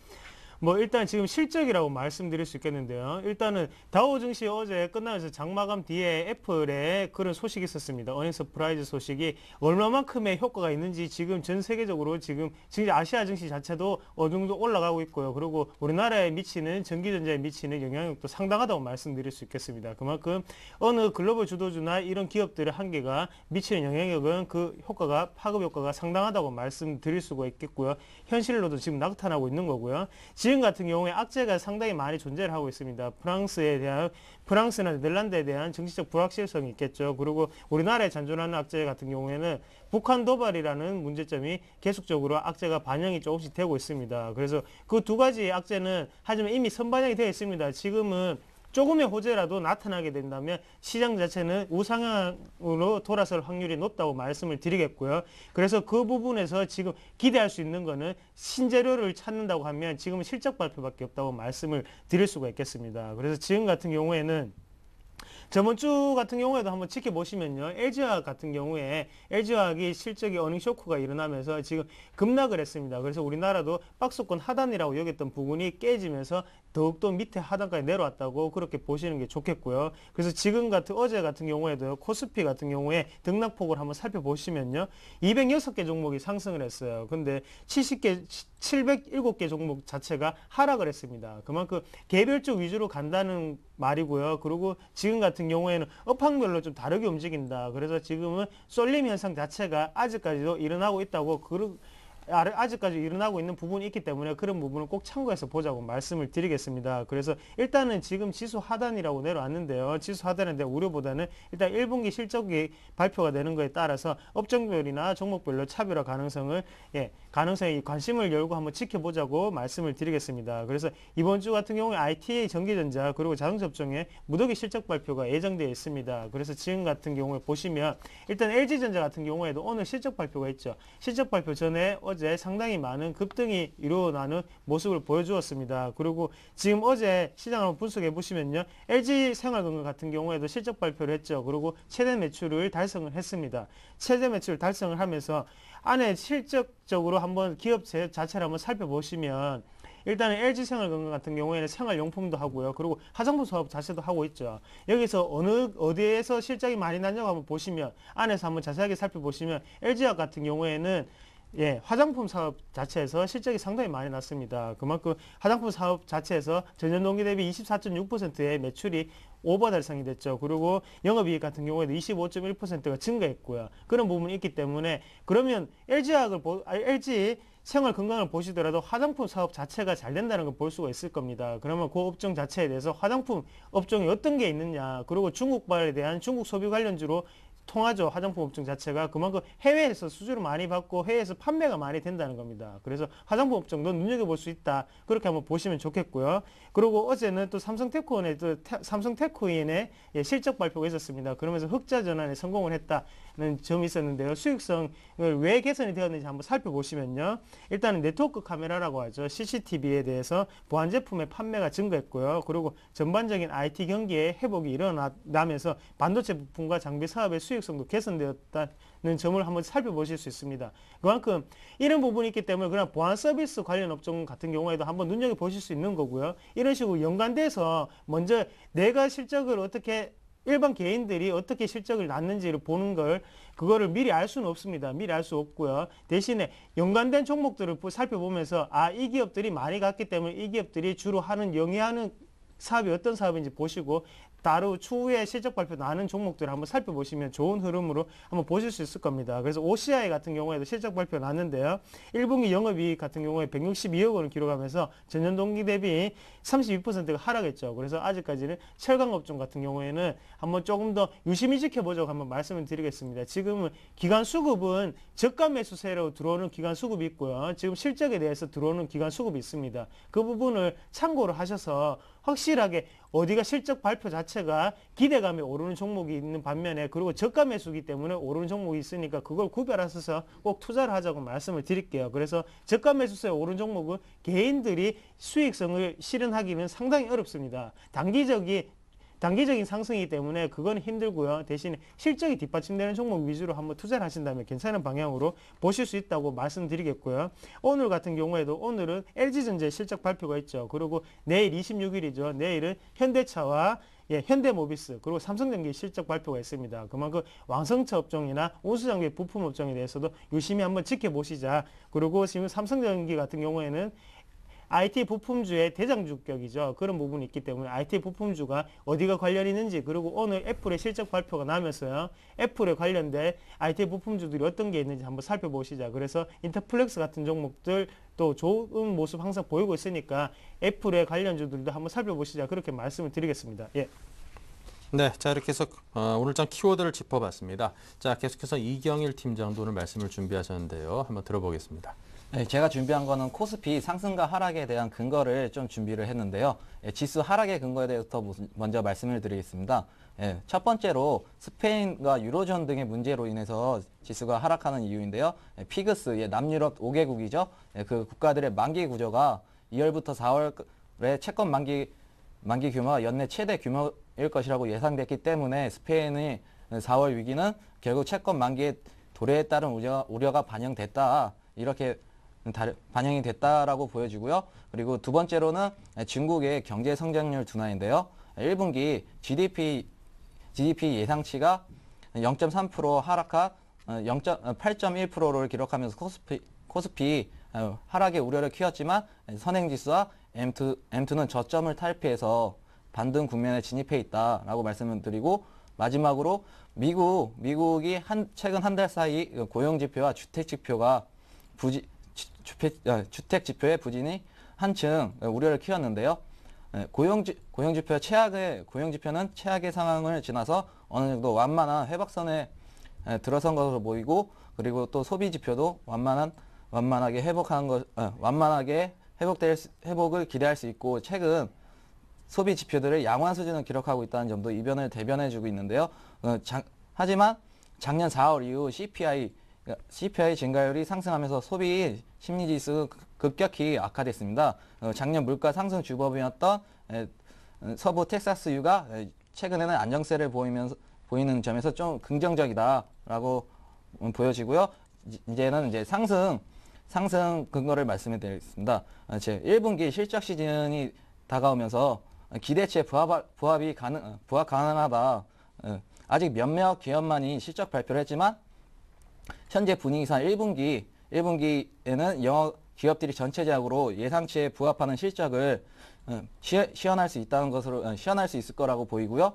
S3: 뭐 일단 지금 실적이라고 말씀드릴 수 있겠는데요. 일단은 다우 증시 어제 끝나면서 장마감 뒤에 애플의 그런 소식이 있었습니다. earning surprise 소식이 얼마만큼의 효과가 있는지 지금 전 세계적으로 지금 진짜 아시아 증시 자체도 어느 정도 올라가고 있고요. 그리고 우리나라에 미치는 전기전자에 미치는 영향력도 상당하다고 말씀드릴 수 있겠습니다. 그만큼 어느 글로벌 주도주나 이런 기업들의 한계가 미치는 영향력은 그 효과가 파급 효과가 상당하다고 말씀드릴 수가 있겠고요. 현실로도 지금 나타나고 있는 거고요. 지금 같은 경우에 악재가 상당히 많이 존재를 하고 있습니다. 프랑스에 대한 프랑스나 네덜란드에 대한 정치적 불확실성이 있겠죠. 그리고 우리나라에 잔존하는 악재 같은 경우에는 북한 도발이라는 문제점이 계속적으로 악재가 반영이 조금씩 되고 있습니다. 그래서 그 두 가지 악재는 하지만 이미 선반영이 되어 있습니다. 지금은 조금의 호재라도 나타나게 된다면 시장 자체는 우상향으로 돌아설 확률이 높다고 말씀을 드리겠고요. 그래서 그 부분에서 지금 기대할 수 있는 거는 신재료를 찾는다고 하면 지금은 실적 발표밖에 없다고 말씀을 드릴 수가 있겠습니다. 그래서 지금 같은 경우에는 저번 주 같은 경우에도 한번 지켜보시면요. LG화학 같은 경우에 LG화학이 실적이 어닝 쇼크가 일어나면서 지금 급락을 했습니다. 그래서 우리나라도 박스권 하단이라고 여겼던 부분이 깨지면서 더욱더 밑에 하단까지 내려왔다고 그렇게 보시는 게 좋겠고요. 그래서 지금 같은 어제 같은 경우에도 코스피 같은 경우에 등락폭을 한번 살펴보시면요. 206개 종목이 상승을 했어요. 근데 70개 707개 종목 자체가 하락을 했습니다. 그만큼 개별적 위주로 간다는 말이고요. 그리고 지금 같은 경우에는 업황별로 좀 다르게 움직인다. 그래서 지금은 쏠림 현상 자체가 아직까지도 일어나고 있다고 그러, 아직까지 일어나고 있는 부분이 있기 때문에 그런 부분을 꼭 참고해서 보자고 말씀을 드리겠습니다. 그래서 일단은 지금 지수 하단이라고 내려왔는데요. 지수 하단인데 우려보다는 일단 1분기 실적이 발표가 되는 거에 따라서 업종별이나 종목별로 차별화 가능성을 예, 가능성에 관심을 열고 한번 지켜보자고 말씀을 드리겠습니다. 그래서 이번 주 같은 경우에 ITA 전기전자 그리고 자동차 업종에 무더기 실적 발표가 예정되어 있습니다. 그래서 지금 같은 경우에 보시면 일단 LG전자 같은 경우에도 오늘 실적 발표가 있죠. 실적 발표 전에 어제 상당히 많은 급등이 일어나는 모습을 보여주었습니다. 그리고 지금 어제 시장을 한번 분석해 보시면요. LG 생활건강 같은 경우에도 실적 발표를 했죠. 그리고 최대 매출을 달성을 했습니다. 최대 매출 달성을 하면서 안에 실적적으로 한번 기업 제- 자체를 한번 살펴보시면 일단은 LG 생활건강 같은 경우에는 생활용품도 하고요. 그리고 화장품 사업 자체도 하고 있죠. 여기서 어느 어디에서 실적이 많이 났냐고 한번 보시면 안에서 한번 자세하게 살펴보시면 LG화학 같은 경우에는 예, 화장품 사업 자체에서 실적이 상당히 많이 났습니다. 그만큼 화장품 사업 자체에서 전년 동기 대비 24.6%의 매출이 오버 달성이 됐죠. 그리고 영업이익 같은 경우에도 25.1%가 증가했고요. 그런 부분이 있기 때문에 그러면 아니, LG 생활 건강을 보시더라도 화장품 사업 자체가 잘 된다는 걸 볼 수가 있을 겁니다. 그러면 그 업종 자체에 대해서 화장품 업종이 어떤 게 있느냐, 그리고 중국발에 대한 중국 소비 관련주로 통하죠. 화장품 업종 자체가 그만큼 해외에서 수주를 많이 받고 해외에서 판매가 많이 된다는 겁니다. 그래서 화장품 업종도 눈여겨볼 수 있다. 그렇게 한번 보시면 좋겠고요. 그리고 어제는 또 삼성테크원의 또 테- 삼성테크인의 예, 실적 발표가 있었습니다. 그러면서 흑자 전환에 성공을 했다는 점이 있었는데요. 수익성을 왜 개선이 되었는지 한번 살펴보시면요. 일단은 네트워크 카메라라고 하죠. CCTV에 대해서 보안 제품의 판매가 증가했고요. 그리고 전반적인 IT 경기의 회복이 일어나면서 반도체 부품과 장비 사업의 수익성도 개선되었다는 점을 한번 살펴보실 수 있습니다. 그만큼 이런 부분이 있기 때문에 그냥 보안 서비스 관련 업종 같은 경우에도 한번 눈여겨 보실 수 있는 거고요. 이런 식으로 연관돼서 먼저 내가 실적을 어떻게 일반 개인들이 어떻게 실적을 낳는지를 보는 걸 그거를 미리 알 수는 없습니다. 미리 알 수 없고요. 대신에 연관된 종목들을 보- 살펴보면서 아 이 기업들이 많이 갔기 때문에 이 기업들이 주로 하는 영위하는 사업이 어떤 사업인지 보시고 따로 추후에 실적 발표 나는 종목들을 한번 살펴보시면 좋은 흐름으로 한번 보실 수 있을 겁니다. 그래서 OCI 같은 경우에도 실적 발표 났는데요. 1분기 영업이익 같은 경우에 162억 원을 기록하면서 전년 동기 대비 32%가 하락했죠. 그래서 아직까지는 철강 업종 같은 경우에는 한번 조금 더 유심히 지켜보자고 한번 말씀을 드리겠습니다. 지금은 기간 수급은 저가 매수세로 들어오는 기간 수급이 있고요. 지금 실적에 대해서 들어오는 기간 수급이 있습니다. 그 부분을 참고를 하셔서 확실하게 어디가 실적 발표 자체가 기대감이 오르는 종목이 있는 반면에 그리고 저가 매수기 때문에 오르는 종목이 있으니까 그걸 구별하셔서 꼭 투자를 하자고 말씀을 드릴게요. 그래서 저가 매수세 오른 종목은 개인들이 수익성을 실현하기는 상당히 어렵습니다. 단기적이 단기적인 상승이기 때문에 그건 힘들고요. 대신에 실적이 뒷받침되는 종목 위주로 한번 투자를 하신다면 괜찮은 방향으로 보실 수 있다고 말씀드리겠고요. 오늘 같은 경우에도 오늘은 LG전자의 실적 발표가 있죠. 그리고 내일 26일이죠. 내일은 현대차와 예, 현대모비스 그리고 삼성전기 실적 발표가 있습니다. 그만큼 왕성차 업종이나 운수장비 부품 업종에 대해서도 유심히 한번 지켜보시자. 그리고 지금 삼성전기 같은 경우에는 IT 부품주의 대장주격이죠. 그런 부분이 있기 때문에 IT 부품주가 어디가 관련이 있는지 그리고 오늘 애플의 실적 발표가 나면서요. 애플에 관련된 IT 부품주들이 어떤 게 있는지 한번 살펴보시자. 그래서 인터플렉스 같은 종목들 또 좋은 모습 항상 보이고 있으니까 애플의 관련주들도 한번 살펴보시자. 그렇게 말씀을 드리겠습니다. 예.
S1: 네, 자 이렇게 해서 어, 오늘 장 키워드를 짚어봤습니다. 자 계속해서 이경일 팀장도 오늘 말씀을 준비하셨는데요. 한번 들어보겠습니다.
S4: 네, 제가 준비한 거는 코스피 상승과 하락에 대한 근거를 좀 준비를 했는데요. 예, 지수 하락의 근거에 대해서 먼저 말씀을 드리겠습니다. 예, 첫 번째로 스페인과 유로존 등의 문제로 인해서 지수가 하락하는 이유인데요. 예, 피그스, 예, 남유럽 5개국이죠. 예, 그 국가들의 만기 구조가 2월부터 4월에 채권 만기 만기 규모가 연내 최대 규모에 일 것이라고 예상됐기 때문에 스페인의 4월 위기는 결국 채권 만기의 도래에 따른 우려, 우려가 반영됐다. 이렇게 다- 반영이 됐다라고 보여지고요. 그리고 두 번째로는 중국의 경제 성장률 둔화인데요. 1분기 GDP GDP 예상치가 0.3% 하락한 8.1%를 기록하면서 코스피, 코스피 어, 하락의 우려를 키웠지만 선행지수와 M2, M2는 저점을 탈피해서 반등 국면에 진입해 있다라고 말씀을 드리고 마지막으로 미국 미국이 한 최근 한 달 사이 고용 지표와 주택 지표가 부지 아, 주택 지표의 부진이 한층 우려를 키웠는데요. 예, 고용지, 고용지표 최악의, 고용지표는 최악의 상황을 지나서 어느 정도 완만한 회복선에 에, 들어선 것으로 보이고, 그리고 또 소비지표도 완만한, 완만하게 회복한 것, 어, 완만하게 회복될, 수- 회복을 기대할 수 있고, 최근 소비 지표들의 양호한 수준을 기록하고 있다는 점도 이변을 대변해주고 있는데요. 어, 장- 하지만 작년 4월 이후 CPI CPI 증가율이 상승하면서 소비 심리 지수 급격히 악화됐습니다. 어, 작년 물가 상승 주범이었던 서부 텍사스유가 에, 최근에는 안정세를 보이면서 보이는 점에서 좀 긍정적이다라고 음, 보여지고요. 이- 이제는 이제 상승 상승 근거를 말씀해 드리겠습니다. 어, 제 1분기 실적 시즌이 다가오면서 기대치에 부합, 부합이 가능, 어, 부합 가능하다. 어, 아직 몇몇 기업만이 실적 발표를 했지만 현재 분위기상 1분기 1분기에는 영업 기업들이 전체적으로 예상치에 부합하는 실적을 어, 시, 시현할 수 있다는 것으로 어, 시현할 수 있을 거라고 보이고요.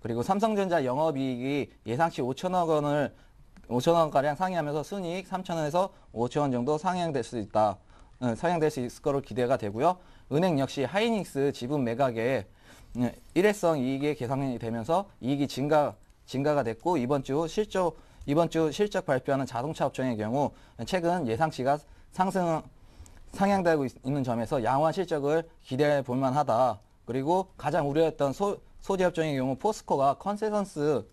S4: 그리고 삼성전자 영업이익이 예상치 5천억 원을 5천 원 가량 상회하면서 순이익 3천 원에서 5천 원 정도 상향될 수 있다. 어, 상향될 수 있을 거로 기대가 되고요. 은행 역시 하이닉스 지분 매각에 어, 일회성 이익이 계산이 되면서 이익이 증가 증가가 됐고 이번 주 실적 이번 주 실적 발표하는 자동차 업종의 경우 최근 예상치가 상승 상향되고 있- 있는 점에서 양호한 실적을 기대해 볼 만하다. 그리고 가장 우려했던 소, 소재 업종의 경우 포스코가 컨센서스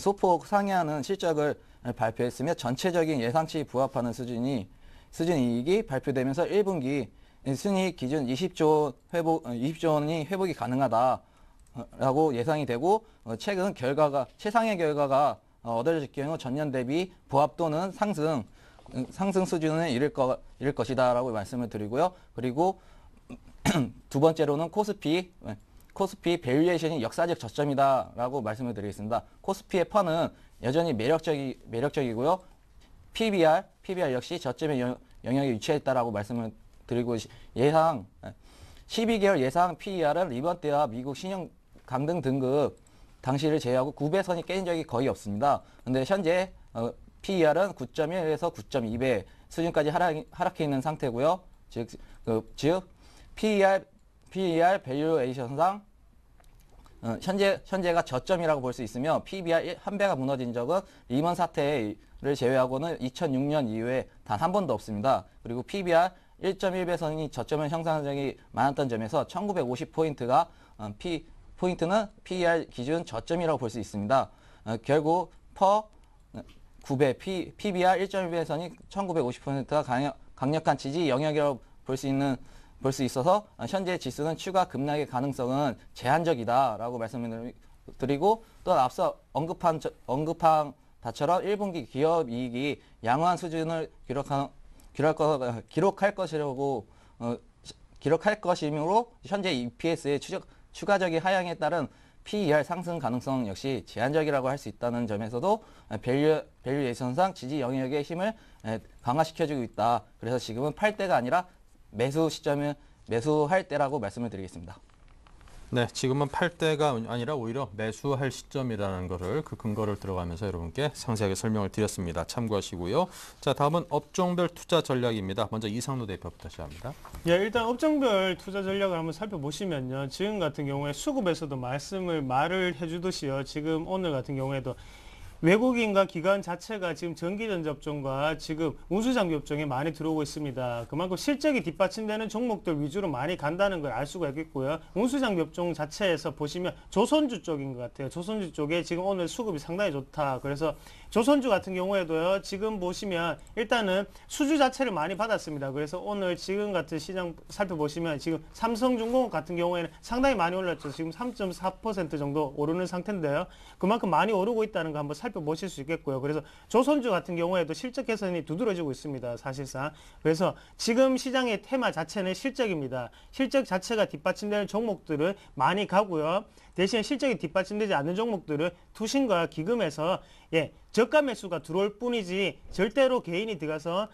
S4: 소폭 상회하는 실적을 발표했으며 전체적인 예상치 부합하는 수준이 수준 이익이 발표되면서 1분기 순이익 기준 20조 회복 20조 원이 회복이 가능하다라고 예상이 되고 어, 최근 결과가 최상의 결과가 어, 얻어질 경우 전년 대비 부합 또는 상승 음, 상승 수준을 이룰 거 이룰 것이다 라고 말씀을 드리고요. 그리고 두 번째로는 코스피 네, 코스피 valuation이 역사적 저점이다 라고 말씀을 드리겠습니다. 코스피의 PER은 여전히 매력적이 매력적이고요. PBR PBR 역시 저점의 영- 영역에 위치해 있다라고 말씀을 드리고 시- 예상 12개월 예상 PER은 리먼 때와 미국 신용 강등 등급 당시를 제외하고 9배선이 깨진 적이 거의 없습니다. 근데 현재 어, PER은 9.1에서 9.2배 수준까지 하락, 하락해 있는 상태고요. 즉, 그, 즉 PER, PER valuation상 어, 현재 현재가 저점이라고 볼 수 있으며 PBR 한 배가 무너진 적은 리먼 사태를 제외하고는 2006년 이후에 단 한 번도 없습니다. 그리고 PBR 1.1배선이 저점을 형성한 적이 많았던 점에서 1950포인트가 어, P 포인트는 PER 기준 저점이라고 볼 수 있습니다. 어, 결국 PER 9배 P, PBR 1.1배선이 1950포인트가 강력, 강력한 지지 영역이라고 볼 수 있는 볼 수 있어서 어, 현재 지수는 추가 급락의 가능성은 제한적이다라고 말씀을 드리고 또 앞서 언급한 저- 언급한 다처럼 1분기 기업 이익이 양호한 수준을 기록한 기록할, 거, 기록할 것이라고 어, 시- 기록할 것이므로 현재 EPS의 추적, 추가적인 하향에 따른 PER 상승 가능성 역시 제한적이라고 할 수 있다는 점에서도 value, valuation상 지지 영역의 힘을 에, 강화시켜주고 있다. 그래서 지금은 팔 때가 아니라 매수 시점을 매수할 때라고 말씀을 드리겠습니다.
S1: 네, 지금은 팔 때가 아니라 오히려 매수할 시점이라는 것을 그 근거를 들어가면서 여러분께 상세하게 설명을 드렸습니다. 참고하시고요. 자, 다음은 업종별 투자 전략입니다. 먼저 이상로 대표부터 시작합니다.
S3: 예, 일단 업종별 투자 전략을 한번 살펴보시면요. 지금 같은 경우에 수급에서도 말씀을 말을 해주듯이요. 지금 오늘 같은 경우에도 외국인과 기관 자체가 지금 전기전자 업종과 지금 운수장비 업종에 많이 들어오고 있습니다. 그만큼 실적이 뒷받침되는 종목들 위주로 많이 간다는 걸 알 수가 있겠고요. 운수장비 업종 자체에서 보시면 조선주 쪽인 것 같아요. 조선주 쪽에 지금 오늘 수급이 상당히 좋다. 그래서 조선주 같은 경우에도요, 지금 보시면 일단은 수주 자체를 많이 받았습니다. 그래서 오늘 지금 같은 시장 살펴보시면 지금 삼성중공업 같은 경우에는 상당히 많이 올랐죠. 지금 3.4% 정도 오르는 상태인데요. 그만큼 많이 오르고 있다는 거 한번 살펴보실 수 있겠고요. 그래서 조선주 같은 경우에도 실적 개선이 두드러지고 있습니다. 사실상. 그래서 지금 시장의 테마 자체는 실적입니다. 실적 자체가 뒷받침되는 종목들은 많이 가고요. 대신 실적이 뒷받침되지 않는 종목들은 투신과 기금에서 예, 저가 매수가 들어올 뿐이지 절대로 개인이 들어가서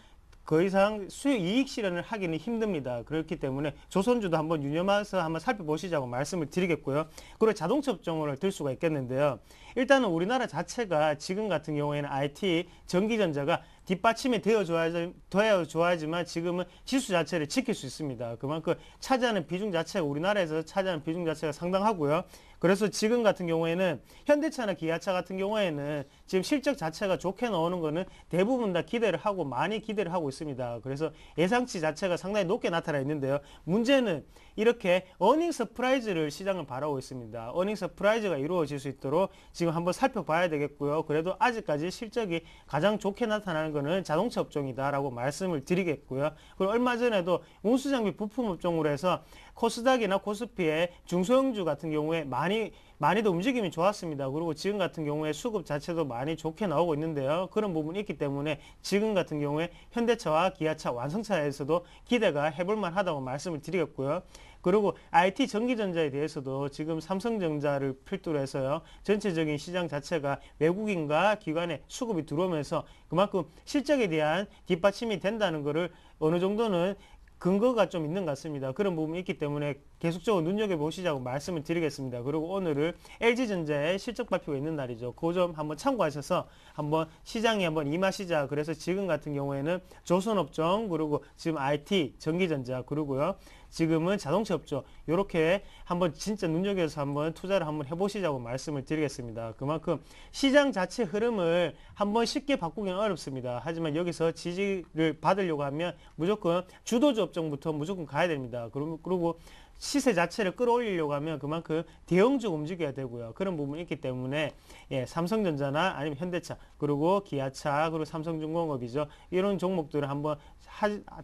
S3: 그 이상 수익 이익 실현을 하기는 힘듭니다. 그렇기 때문에 조선주도 한번 유념해서 한번 살펴보시자고 말씀을 드리겠고요. 그리고 자동차 업종을 들 수가 있겠는데요. 일단은 우리나라 자체가 지금 같은 경우에는 IT, 전기전자가 뒷받침이 되어줘야, 되어줘야지만 지금은 지수 자체를 지킬 수 있습니다. 그만큼 차지하는 비중 자체가 우리나라에서 차지하는 비중 자체가 상당하고요. 그래서 지금 같은 경우에는 현대차나 기아차 같은 경우에는 지금 실적 자체가 좋게 나오는 거는 대부분 다 기대를 하고 많이 기대를 하고 있습니다. 그래서 예상치 자체가 상당히 높게 나타나 있는데요. 문제는 이렇게 earning surprise를 시장을 바라고 있습니다. earning surprise가 이루어질 수 있도록 지금 한번 살펴봐야 되겠고요. 그래도 아직까지 실적이 가장 좋게 나타나는 거는 자동차 업종이다라고 말씀을 드리겠고요. 그리고 얼마 전에도 운수장비 부품 업종으로 해서 코스닥이나 코스피의 중소형주 같은 경우에 많이 많이도 움직임이 좋았습니다. 그리고 지금 같은 경우에 수급 자체도 많이 좋게 나오고 있는데요. 그런 부분이 있기 때문에 지금 같은 경우에 현대차와 기아차, 완성차에서도 기대가 해볼만 하다고 말씀을 드리겠고요. 그리고 IT 전기전자에 대해서도 지금 삼성전자를 필두로 해서요. 전체적인 시장 자체가 외국인과 기관의 수급이 들어오면서 그만큼 실적에 대한 뒷받침이 된다는 것을 어느 정도는 근거가 좀 있는 것 같습니다. 그런 부분이 있기 때문에 계속적으로 눈여겨보시자고 말씀을 드리겠습니다. 그리고 오늘은 LG전자의 실적 발표가 있는 날이죠. 그 점 한번 참고하셔서 한번 시장에 한번 임하시자. 그래서 지금 같은 경우에는 조선업종 그리고 지금 IT, 전기전자 그리고요. 지금은 자동차 업종 이렇게 한번 진짜 눈여겨서 한번 투자를 한번 해보시자고 말씀을 드리겠습니다. 그만큼 시장 자체 흐름을 한번 쉽게 바꾸기는 어렵습니다. 하지만 여기서 지지를 받으려고 하면 무조건 주도주 업종부터 무조건 가야 됩니다. 그리고 시세 자체를 끌어올리려고 하면 그만큼 대형주 움직여야 되고요. 그런 부분이 있기 때문에 예, 삼성전자나 아니면 현대차 그리고 기아차 그리고 삼성중공업이죠. 이런 종목들을 한번 하,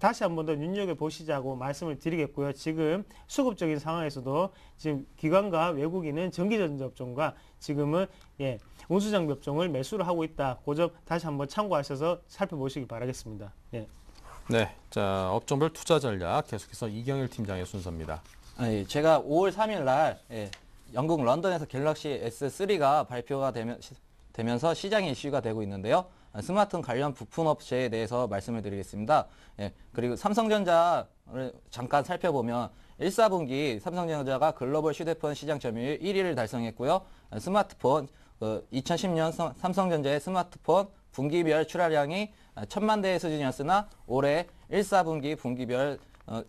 S3: 다시 한 번 더 눈여겨 보시자고 말씀을 드리겠고요. 지금 수급적인 상황에서도 지금 기관과 외국인은 전기전자 업종과 지금은 예, 운수장비 업종을 매수를 하고 있다. 그점 다시 한번 참고하셔서 살펴보시기 바라겠습니다. 예.
S1: 네, 자 업종별 투자 전략 계속해서 이경일 팀장의 순서입니다.
S4: 아, 예, 제가 5월 3일 날 예, 영국 런던에서 갤럭시 S3가 발표가 되면, 시, 되면서 시장에 이슈가 되고 있는데요. 아, 스마트폰 관련 부품 업체에 대해서 말씀을 드리겠습니다. 예, 그리고 삼성전자를 잠깐 살펴보면 1, 4분기 삼성전자가 글로벌 휴대폰 시장 점유율 1위를 달성했고요. 아, 스마트폰 어, 2010년 삼성전자의 스마트폰 분기별 출하량이 천만 대의 수준이었으나 올해 1, 4분기 분기별 어,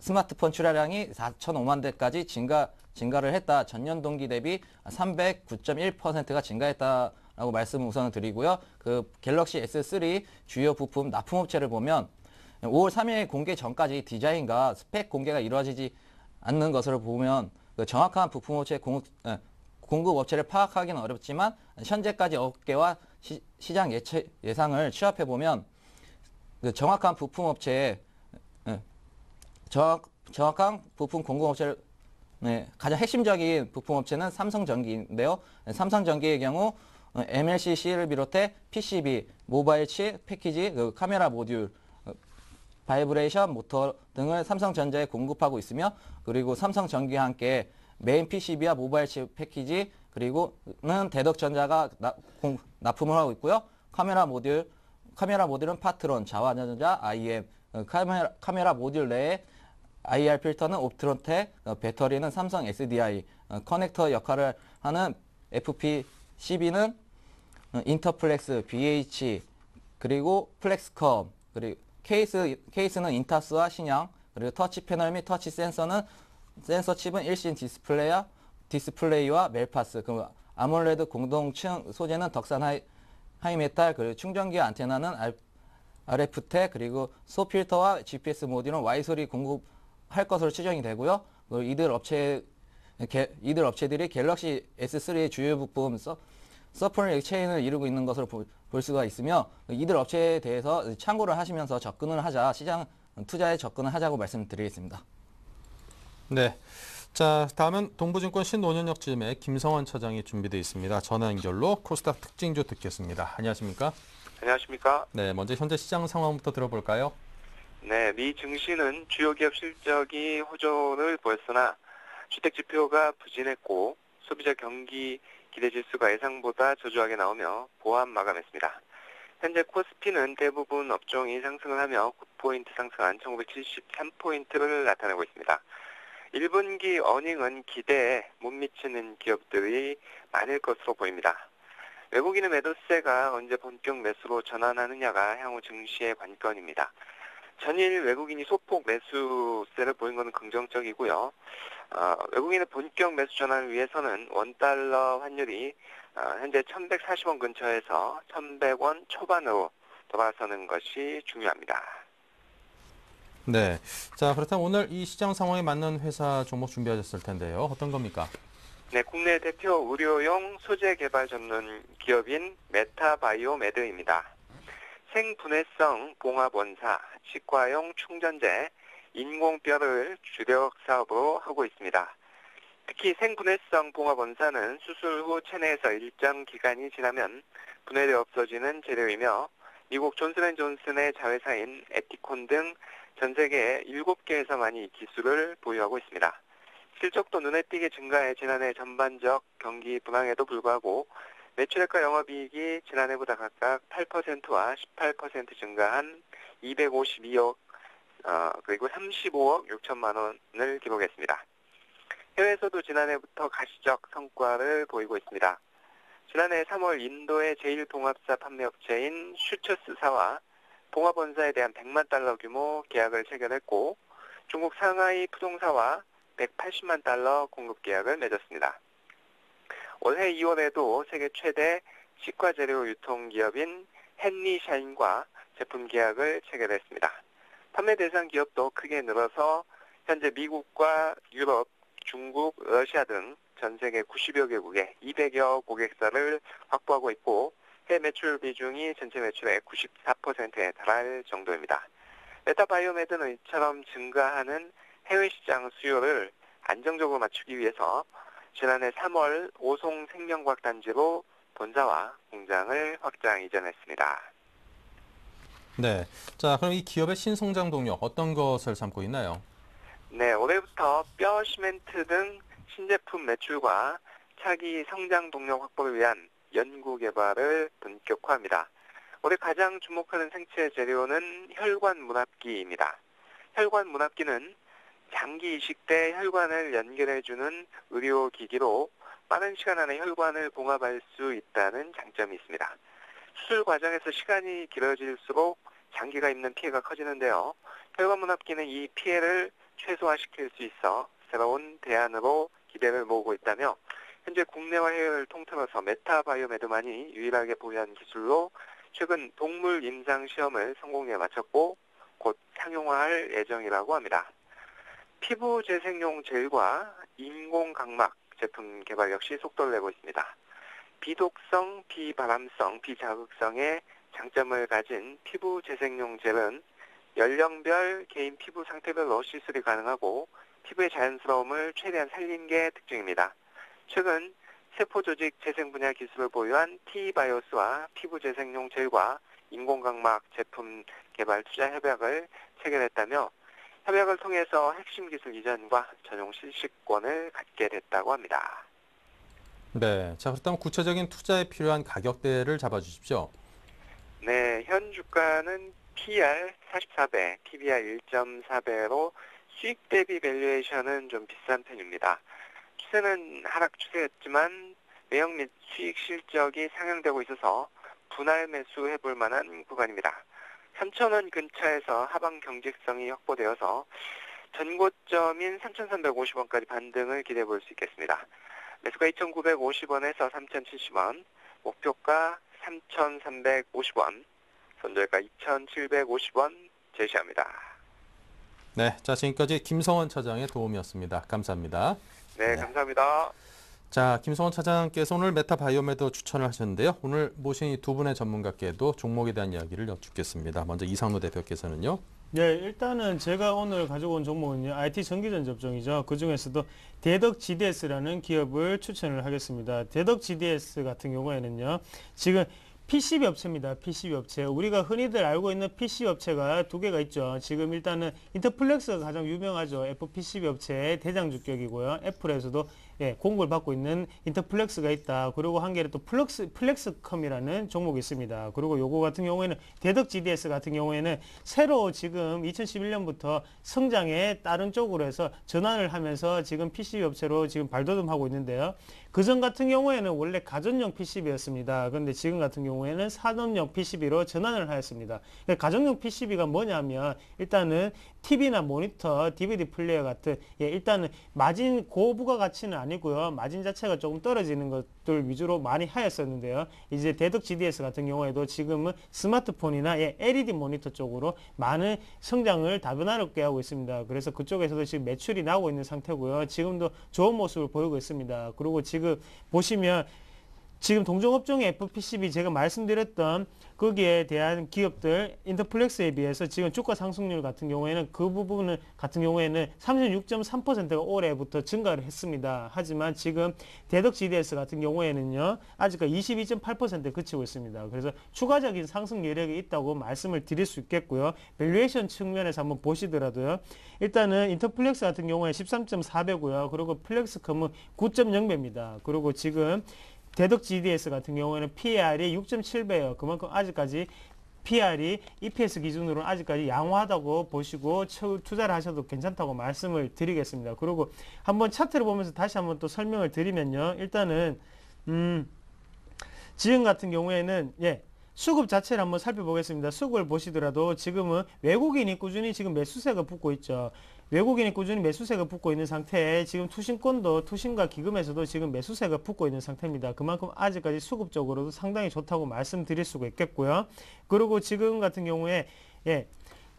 S4: 스마트폰 출하량이 4,005만 대까지 증가, 증가를 했다. 전년 동기 대비 309.1%가 증가했다 라고 말씀을 우선 드리고요. 그 갤럭시 S3 주요 부품 납품업체를 보면 5월 3일 공개 전까지 디자인과 스펙 공개가 이루어지지 않는 것을 보면 그 정확한 부품업체 공급, 에, 공급업체를 파악하기는 어렵지만 현재까지 업계와 시, 장 예체, 예상을 취합해 보면 그 정확한 부품업체의 정확, 정확한 부품 공급업체를 네, 가장 핵심적인 부품업체는 삼성전기인데요. 네, 삼성전기의 경우 어, MLCC를 비롯해 PCB, 모바일 칩, 패키지, 그 카메라 모듈, 어, vibration 모터 등을 삼성전자에 공급하고 있으며 그리고 삼성전기와 함께 main PCB와 모바일 칩 패키지 그리고는 대덕전자가 나, 공, 납품을 하고 있고요. 카메라 모듈, 카메라 모듈은 파트론, 자화전자, IM, 어, 카메라, 카메라 모듈 내에 IR 필터는 옵트론텍, 어, 배터리는 삼성 SDI, 어, 커넥터 역할을 하는 FPCB는 어, 인터플렉스, BH, 그리고 플렉스컴, 그리고 케이스, 케이스는 인탑스와 신양, 그리고 터치 패널 및 터치 센서는 센서 칩은 일신 디스플레이와 디스플레이와 멜파스, 그 AMOLED 공통층 소재는 덕산 하이, 하이메탈, 그리고 충전기 안테나는 RF텍, 그리고 SAW 필터와 GPS 모듈은 와이솔이 공급 할 것으로 추정이 되고요. 이들 업체 이들 업체들이 갤럭시 S3의 주요 부품 서, supply chain을 이루고 있는 것으로 볼, 볼 수가 있으며 이들 업체에 대해서 참고를 하시면서 접근을 하자 시장 투자에 접근을 하자고 말씀드리겠습니다.
S1: 네. 자, 다음은 동부증권 신논현역지점의 김성원 차장이 준비되어 있습니다. 전화 연결로 코스닥 특징주 듣겠습니다. 안녕하십니까?
S9: 안녕하십니까?
S1: 네, 먼저 현재 시장 상황부터 들어볼까요?
S9: 네, 미 증시는 주요 기업 실적이 호조를 보였으나 주택 지표가 부진했고 소비자 경기 기대 지수가 예상보다 저조하게 나오며 보합 마감했습니다. 현재 코스피는 대부분 업종이 상승을 하며 9포인트 상승한 1973포인트를 나타내고 있습니다. 1분기 어닝은 기대에 못 미치는 기업들이 많을 것으로 보입니다. 외국인의 매도세가 언제 본격 매수로 전환하느냐가 향후 증시의 관건입니다. 전일 외국인이 소폭 매수세를 보인 것은 긍정적이고요. 어, 외국인의 본격 매수 전환을 위해서는 원달러 환율이 어, 현재 1140원 근처에서 1100원 초반으로 돌아서는 것이 중요합니다.
S1: 네. 자, 그렇다면 오늘 이 시장 상황에 맞는 회사 종목 준비하셨을 텐데요. 어떤 겁니까?
S9: 네, 국내 대표 의료용 소재 개발 전문 기업인 메타바이오메드입니다. 생분해성 봉합 원사, 치과용 충전재, 인공뼈를 주력 사업으로 하고 있습니다. 특히 생분해성 봉합 원사는 수술 후 체내에서 일정 기간이 지나면 분해되어 없어지는 재료이며 미국 존슨앤존슨의 자회사인 에티콘 등 전 세계 7개에서만 이 기술을 보유하고 있습니다. 실적도 눈에 띄게 증가해 지난해 전반적 경기 불황에도 불구하고 매출액과 영업이익이 지난해보다 각각 8%와 18% 증가한 252억 어, 그리고 35억 6천만 원을 기록했습니다. 해외에서도 지난해부터 가시적 성과를 보이고 있습니다. 지난해 3월 인도의 제1봉합사 판매업체인 슈처스사와 봉합원사에 대한 100만 달러 규모 계약을 체결했고 중국 상하이 푸동사와 180만 달러 공급 계약을 맺었습니다. 올해 2월에도 세계 최대 치과 재료 유통기업인 헨리샤인과 제품 계약을 체결했습니다. 판매 대상 기업도 크게 늘어서 현재 미국과 유럽, 중국, 러시아 등 전 세계 90여 개국에 200여 고객사를 확보하고 있고 해외 매출 비중이 전체 매출의 94%에 달할 정도입니다. 메타바이오메드는 이처럼 증가하는 해외 시장 수요를 안정적으로 맞추기 위해서 지난해 3월 오송 생명과학 단지로 본사와 공장을 확장 이전했습니다.
S1: 네. 자, 그럼 이 기업의 신성장 동력 어떤 것을 삼고 있나요?
S9: 네, 올해부터 뼈 시멘트 등 신제품 매출과 차기 성장 동력 확보를 위한 연구 개발을 본격화합니다. 올해 가장 주목하는 생체 재료는 혈관 문합기입니다. 혈관 문합기는 장기 이식 때 혈관을 연결해주는 의료기기로 빠른 시간 안에 혈관을 봉합할 수 있다는 장점이 있습니다. 수술 과정에서 시간이 길어질수록 장기가 입는 피해가 커지는데요. 혈관 문합기는 이 피해를 최소화시킬 수 있어 새로운 대안으로 기대를 모으고 있다며 현재 국내와 해외를 통틀어서 메타바이오메드만이 유일하게 보유한 기술로 최근 동물 임상 시험을 성공에 마쳤고 곧 상용화할 예정이라고 합니다. 피부 재생용 젤과 인공 각막 제품 개발 역시 속도를 내고 있습니다. 비독성, 비바람성, 비자극성의 장점을 가진 피부 재생용 젤은 연령별 개인 피부 상태별로 시술이 가능하고 피부의 자연스러움을 최대한 살린 게 특징입니다. 최근 세포 조직 재생 분야 기술을 보유한 T바이오스와 피부 재생용 젤과 인공각막 제품 개발 투자 협약을 체결했다며 협약을 통해서 핵심 기술 이전과 전용 실시권을 갖게 됐다고 합니다.
S1: 네. 자, 그렇다면 구체적인 투자에 필요한 가격대를 잡아주십시오.
S9: 네, 현 주가는 PR 44배, PBR 1.4배로 수익 대비 밸류에이션은 좀 비싼 편입니다. 추세는 하락 추세였지만 매형 및 수익 실적이 상향되고 있어서 분할 매수해 볼 만한 구간입니다. 3,000원 근처에서 하방 경직성이 확보되어서 전고점인 3,350원까지 반등을 기대해 볼 수 있겠습니다. 매수가 2,950원에서 3,070원, 목표가 3,350원, 손절가 2,750원 제시합니다.
S1: 네. 자, 지금까지 김성원 차장의 도움이었습니다. 감사합니다.
S9: 네,
S1: 네.
S9: 감사합니다.
S1: 자, 김성원 차장께서 오늘 메타바이오메드 추천을 하셨는데요. 오늘 모신 이 두 분의 전문가께도 종목에 대한 이야기를 여쭙겠습니다. 먼저 이상로 대표께서는요.
S3: 네, 일단은 제가 오늘 가지고 온 종목은요, IT 전기전자 업종이죠. 그 중에서도 대덕 GDS라는 기업을 추천을 하겠습니다. 대덕 GDS 같은 경우에는요, 지금 PCB 업체입니다. PCB 업체. 우리가 흔히들 알고 있는 PCB 업체가 두 개가 있죠. 지금 일단은 인터플렉스가 가장 유명하죠. FPCB 업체의 대장주격이고요. 애플에서도 예, 공고를 받고 있는 인터플렉스가 있다. 그리고 한 개는 또 플렉스, 플렉스컴이라는 종목이 있습니다. 그리고 요거 같은 경우에는 대덕 GDS 같은 경우에는 새로 지금 2011년부터 성장에 다른 쪽으로 해서 전환을 하면서 지금 PCB 업체로 지금 발돋움하고 있는데요. 그전 같은 경우에는 원래 가전용 PCB였습니다. 그런데 지금 같은 경우에는 산업용 PCB로 전환을 하였습니다. 그러니까 가정용 PCB가 뭐냐면 일단은 TV나 모니터, DVD 플레이어 같은 예, 일단은 마진 고부가 가치는 아니고요. 마진 자체가 조금 떨어지는 것들 위주로 많이 하였었는데요. 이제 대덕 GDS 같은 경우에도 지금은 스마트폰이나 예, LED 모니터 쪽으로 많은 성장을 다변화롭게 하고 있습니다. 그래서 그쪽에서도 지금 매출이 나오고 있는 상태고요. 지금도 좋은 모습을 보이고 있습니다. 그리고 지금 보시면 지금 동종업종의 FPCB 제가 말씀드렸던 거기에 대한 기업들 인터플렉스에 비해서 지금 주가 상승률 같은 경우에는 그 부분은 같은 경우에는 36.3%가 올해부터 증가를 했습니다. 하지만 지금 대덕 GDS 같은 경우에는요 아직까지 22.8%에 그치고 있습니다. 그래서 추가적인 상승 여력이 있다고 말씀을 드릴 수 있겠고요. valuation 측면에서 한번 보시더라도요. 일단은 인터플렉스 같은 경우에 13.4배고요. 그리고 플렉스컴은 9.0배입니다. 그리고 지금 대덕 GDS 같은 경우에는 PR이 6.7배예요. 그만큼 아직까지 PR이 EPS 기준으로는 아직까지 양호하다고 보시고 처- 투자를 하셔도 괜찮다고 말씀을 드리겠습니다. 그리고 한번 차트를 보면서 다시 한번 또 설명을 드리면요. 일단은 음 지금 같은 경우에는 예 수급 자체를 한번 살펴보겠습니다. 수급을 보시더라도 지금은 외국인이 꾸준히 지금 매수세가 붙고 있죠. 외국인이 꾸준히 매수세가 붙고 있는 상태에 지금 투신권도 투신과 기금에서도 지금 매수세가 붙고 있는 상태입니다. 그만큼 아직까지 수급적으로도 상당히 좋다고 말씀드릴 수가 있겠고요. 그리고 지금 같은 경우에 예.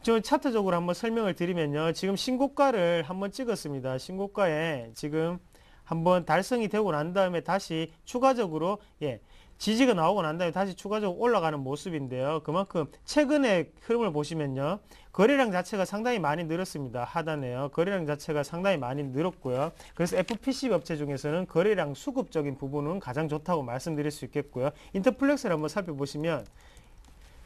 S3: 저 차트적으로 한번 설명을 드리면요. 지금 신고가를 한번 찍었습니다. 신고가에 지금 한번 달성이 되고 난 다음에 다시 추가적으로 예. 지지가 나오고 난 다음에 다시 추가적으로 올라가는 모습인데요. 그만큼 최근의 흐름을 보시면요. 거래량 자체가 상당히 많이 늘었습니다. 하단에요. 거래량 자체가 상당히 많이 늘었고요. 그래서 FPC 업체 중에서는 거래량 수급적인 부분은 가장 좋다고 말씀드릴 수 있겠고요. 인터플렉스를 한번 살펴보시면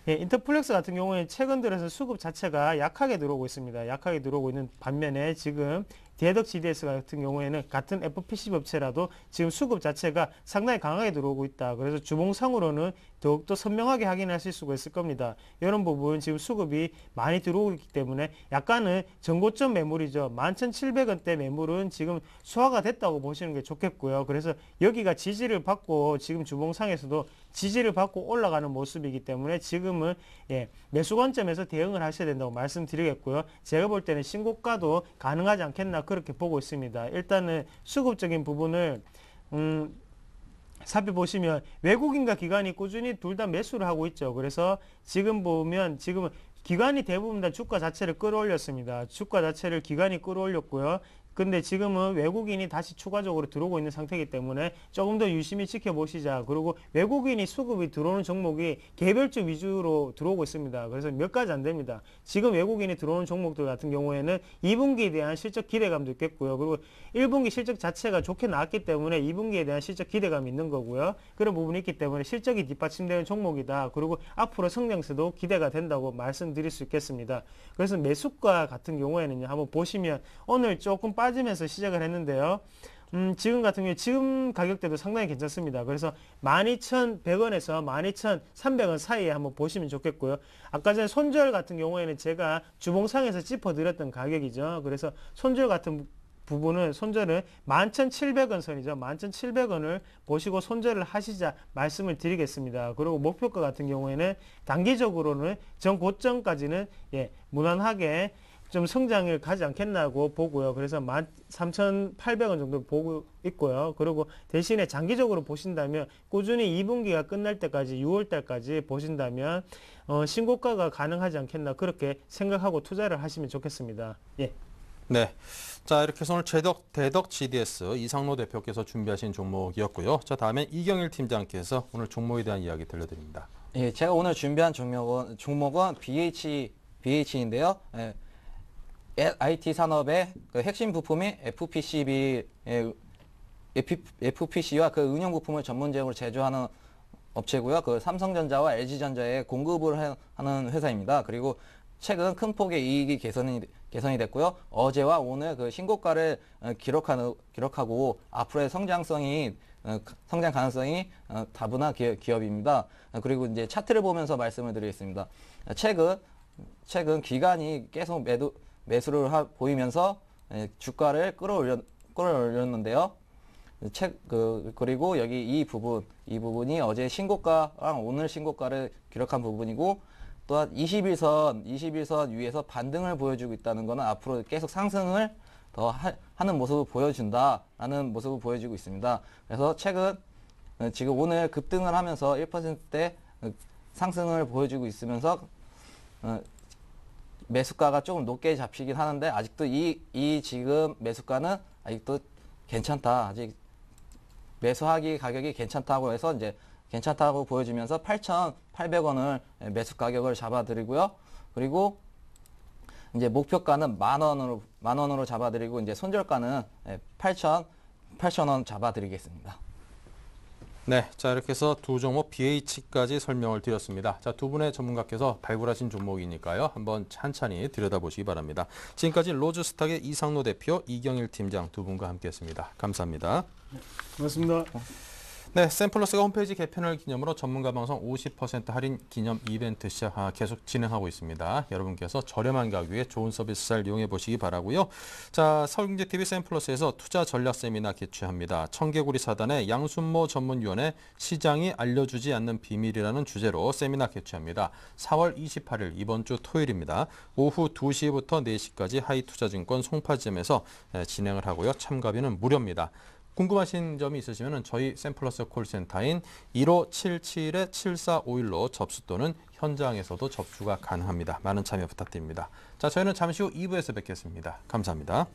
S3: 예, 인터플렉스 같은 경우에 최근 들어서 수급 자체가 약하게 들어오고 있습니다. 약하게 들어오고 있는 반면에 지금 대덕 GDS 같은 경우에는 같은 FPC 업체라도 지금 수급 자체가 상당히 강하게 들어오고 있다. 그래서 주봉상으로는 더욱더 선명하게 확인하실 수가 있을 겁니다. 이런 부분 지금 수급이 많이 들어오고 있기 때문에 약간은 전고점 매물이죠. 11,700원대 매물은 지금 수화가 됐다고 보시는 게 좋겠고요. 그래서 여기가 지지를 받고 지금 주봉상에서도 지지를 받고 올라가는 모습이기 때문에 지금은 예, 매수 관점에서 대응을 하셔야 된다고 말씀드리겠고요. 제가 볼 때는 신고가도 가능하지 않겠나 그렇게 보고 있습니다. 일단은 수급적인 부분을 음, 살펴보시면 외국인과 기관이 꾸준히 둘 다 매수를 하고 있죠. 그래서 지금 보면 지금은 기관이 대부분 다 주가 자체를 끌어올렸습니다. 주가 자체를 기관이 끌어올렸고요. 근데 지금은 외국인이 다시 추가적으로 들어오고 있는 상태이기 때문에 조금 더 유심히 지켜보시자. 그리고 외국인이 수급이 들어오는 종목이 개별주 위주로 들어오고 있습니다. 그래서 몇 가지 안 됩니다. 지금 외국인이 들어오는 종목들 같은 경우에는 2분기에 대한 실적 기대감도 있겠고요. 그리고 1분기 실적 자체가 좋게 나왔기 때문에 2분기에 대한 실적 기대감이 있는 거고요. 그런 부분이 있기 때문에 실적이 뒷받침되는 종목이다. 그리고 앞으로 성장세도 기대가 된다고 말씀드릴 수 있겠습니다. 그래서 매수가 같은 경우에는 한번 보시면 오늘 조금 빠 지면서 시작을 했는데요. 음, 지금 같은 경우에 지금 가격대도 상당히 괜찮습니다. 그래서 12,100원에서 12,300원 사이에 한번 보시면 좋겠고요. 아까 전에 손절 같은 경우에는 제가 주봉상에서 짚어드렸던 가격이죠. 그래서 손절 같은 부분은 손절은 11,700원 선이죠. 11,700원을 보시고 손절을 하시자 말씀을 드리겠습니다. 그리고 목표가 같은 경우에는 단기적으로는 전 고점까지는 예, 무난하게 좀 성장을 가지 않겠나고 보고요. 그래서 13,800원 정도 보고 있고요. 그리고 대신에 장기적으로 보신다면 꾸준히 2분기가 끝날 때까지 6월 달까지 보신다면 어, 신고가가 가능하지 않겠나 그렇게 생각하고 투자를 하시면 좋겠습니다. 예.
S1: 네. 자, 이렇게 해서 오늘 제덕, 대덕 GDS 이상로 대표께서 준비하신 종목이었고요. 자, 다음에 이경일 팀장께서 오늘 종목에 대한 이야기 들려드립니다.
S4: 예, 제가 오늘 준비한 종목은, 종목은 BH, BH인데요. 예, IT 산업의 그 핵심 부품이 FPCB, 예, FPC와 그 응용 부품을 전문적으로 제조하는 업체고요. 그 삼성전자와 LG전자에 공급을 해- 하는 회사입니다. 그리고 최근 큰 폭의 이익이 개선이 개선이 됐고요. 어제와 오늘 그 신고가를 어, 기록하는 기록하고 앞으로의 성장성이 어, 가- 성장 가능성이 어, 다분한 기업, 기업입니다. 어, 그리고 이제 차트를 보면서 말씀을 드리겠습니다. 어, 최근 최근 기간이 계속 매도 매수를 하, 보이면서 예, 주가를 끌어올렸 끌어올렸는데요. 책, 그, 그리고 여기 이 부분, 이 부분이 어제 신고가랑 오늘 신고가를 기록한 부분이고, 또한 21선, 21선 위에서 반등을 보여주고 있다는 것은 앞으로 계속 상승을 더 하, 는 모습을 보여준다라는 모습을 보여주고 있습니다. 그래서 최근, 어, 지금 오늘 급등을 하면서 1%대 상승을 보여주고 있으면서, 어, 매수가가 조금 높게 잡히긴 하는데 아직도 이, 이 지금 매수가는 아직도 괜찮다. 아직 매수하기 가격이 괜찮다고 해서 이제 괜찮다고 보여주면서 8,800원을 매수 가격을 잡아드리고요. 그리고 이제 목표가는 만 원으로 만 원으로 잡아드리고 이제 손절가는 8,000 8,000원 잡아드리겠습니다.
S1: 네, 자 이렇게 해서 두 종목 BH까지 설명을 드렸습니다. 자 두 분의 전문가께서 발굴하신 종목이니까요. 한번 찬찬히 들여다보시기 바랍니다. 지금까지 로즈스탁의 이상로 대표 이경일 팀장 두 분과 함께했습니다. 감사합니다.
S3: 고맙습니다.
S1: 네, 샘플러스가 홈페이지 개편을 기념으로 전문가 방송 50% 할인 기념 이벤트 시작 아, 계속 진행하고 있습니다. 여러분께서 저렴한 가격에 좋은 서비스 잘 이용해 보시기 바라고요. 자, 서울경제TV 샘플러스에서 투자 전략 세미나 개최합니다. 청개구리 사단의 양순모 전문위원회 시장이 알려주지 않는 비밀이라는 주제로 세미나 개최합니다. 4월 28일 이번 주 토요일입니다. 오후 2시부터 4시까지 하이투자증권 송파점에서 에, 진행을 하고요. 참가비는 무료입니다. 궁금하신 점이 있으시면 저희 샘플러스 콜센터인 1577-7451로 접수 또는 현장에서도 접수가 가능합니다. 많은 참여 부탁드립니다. 자, 저희는 잠시 후 2부에서 뵙겠습니다. 감사합니다.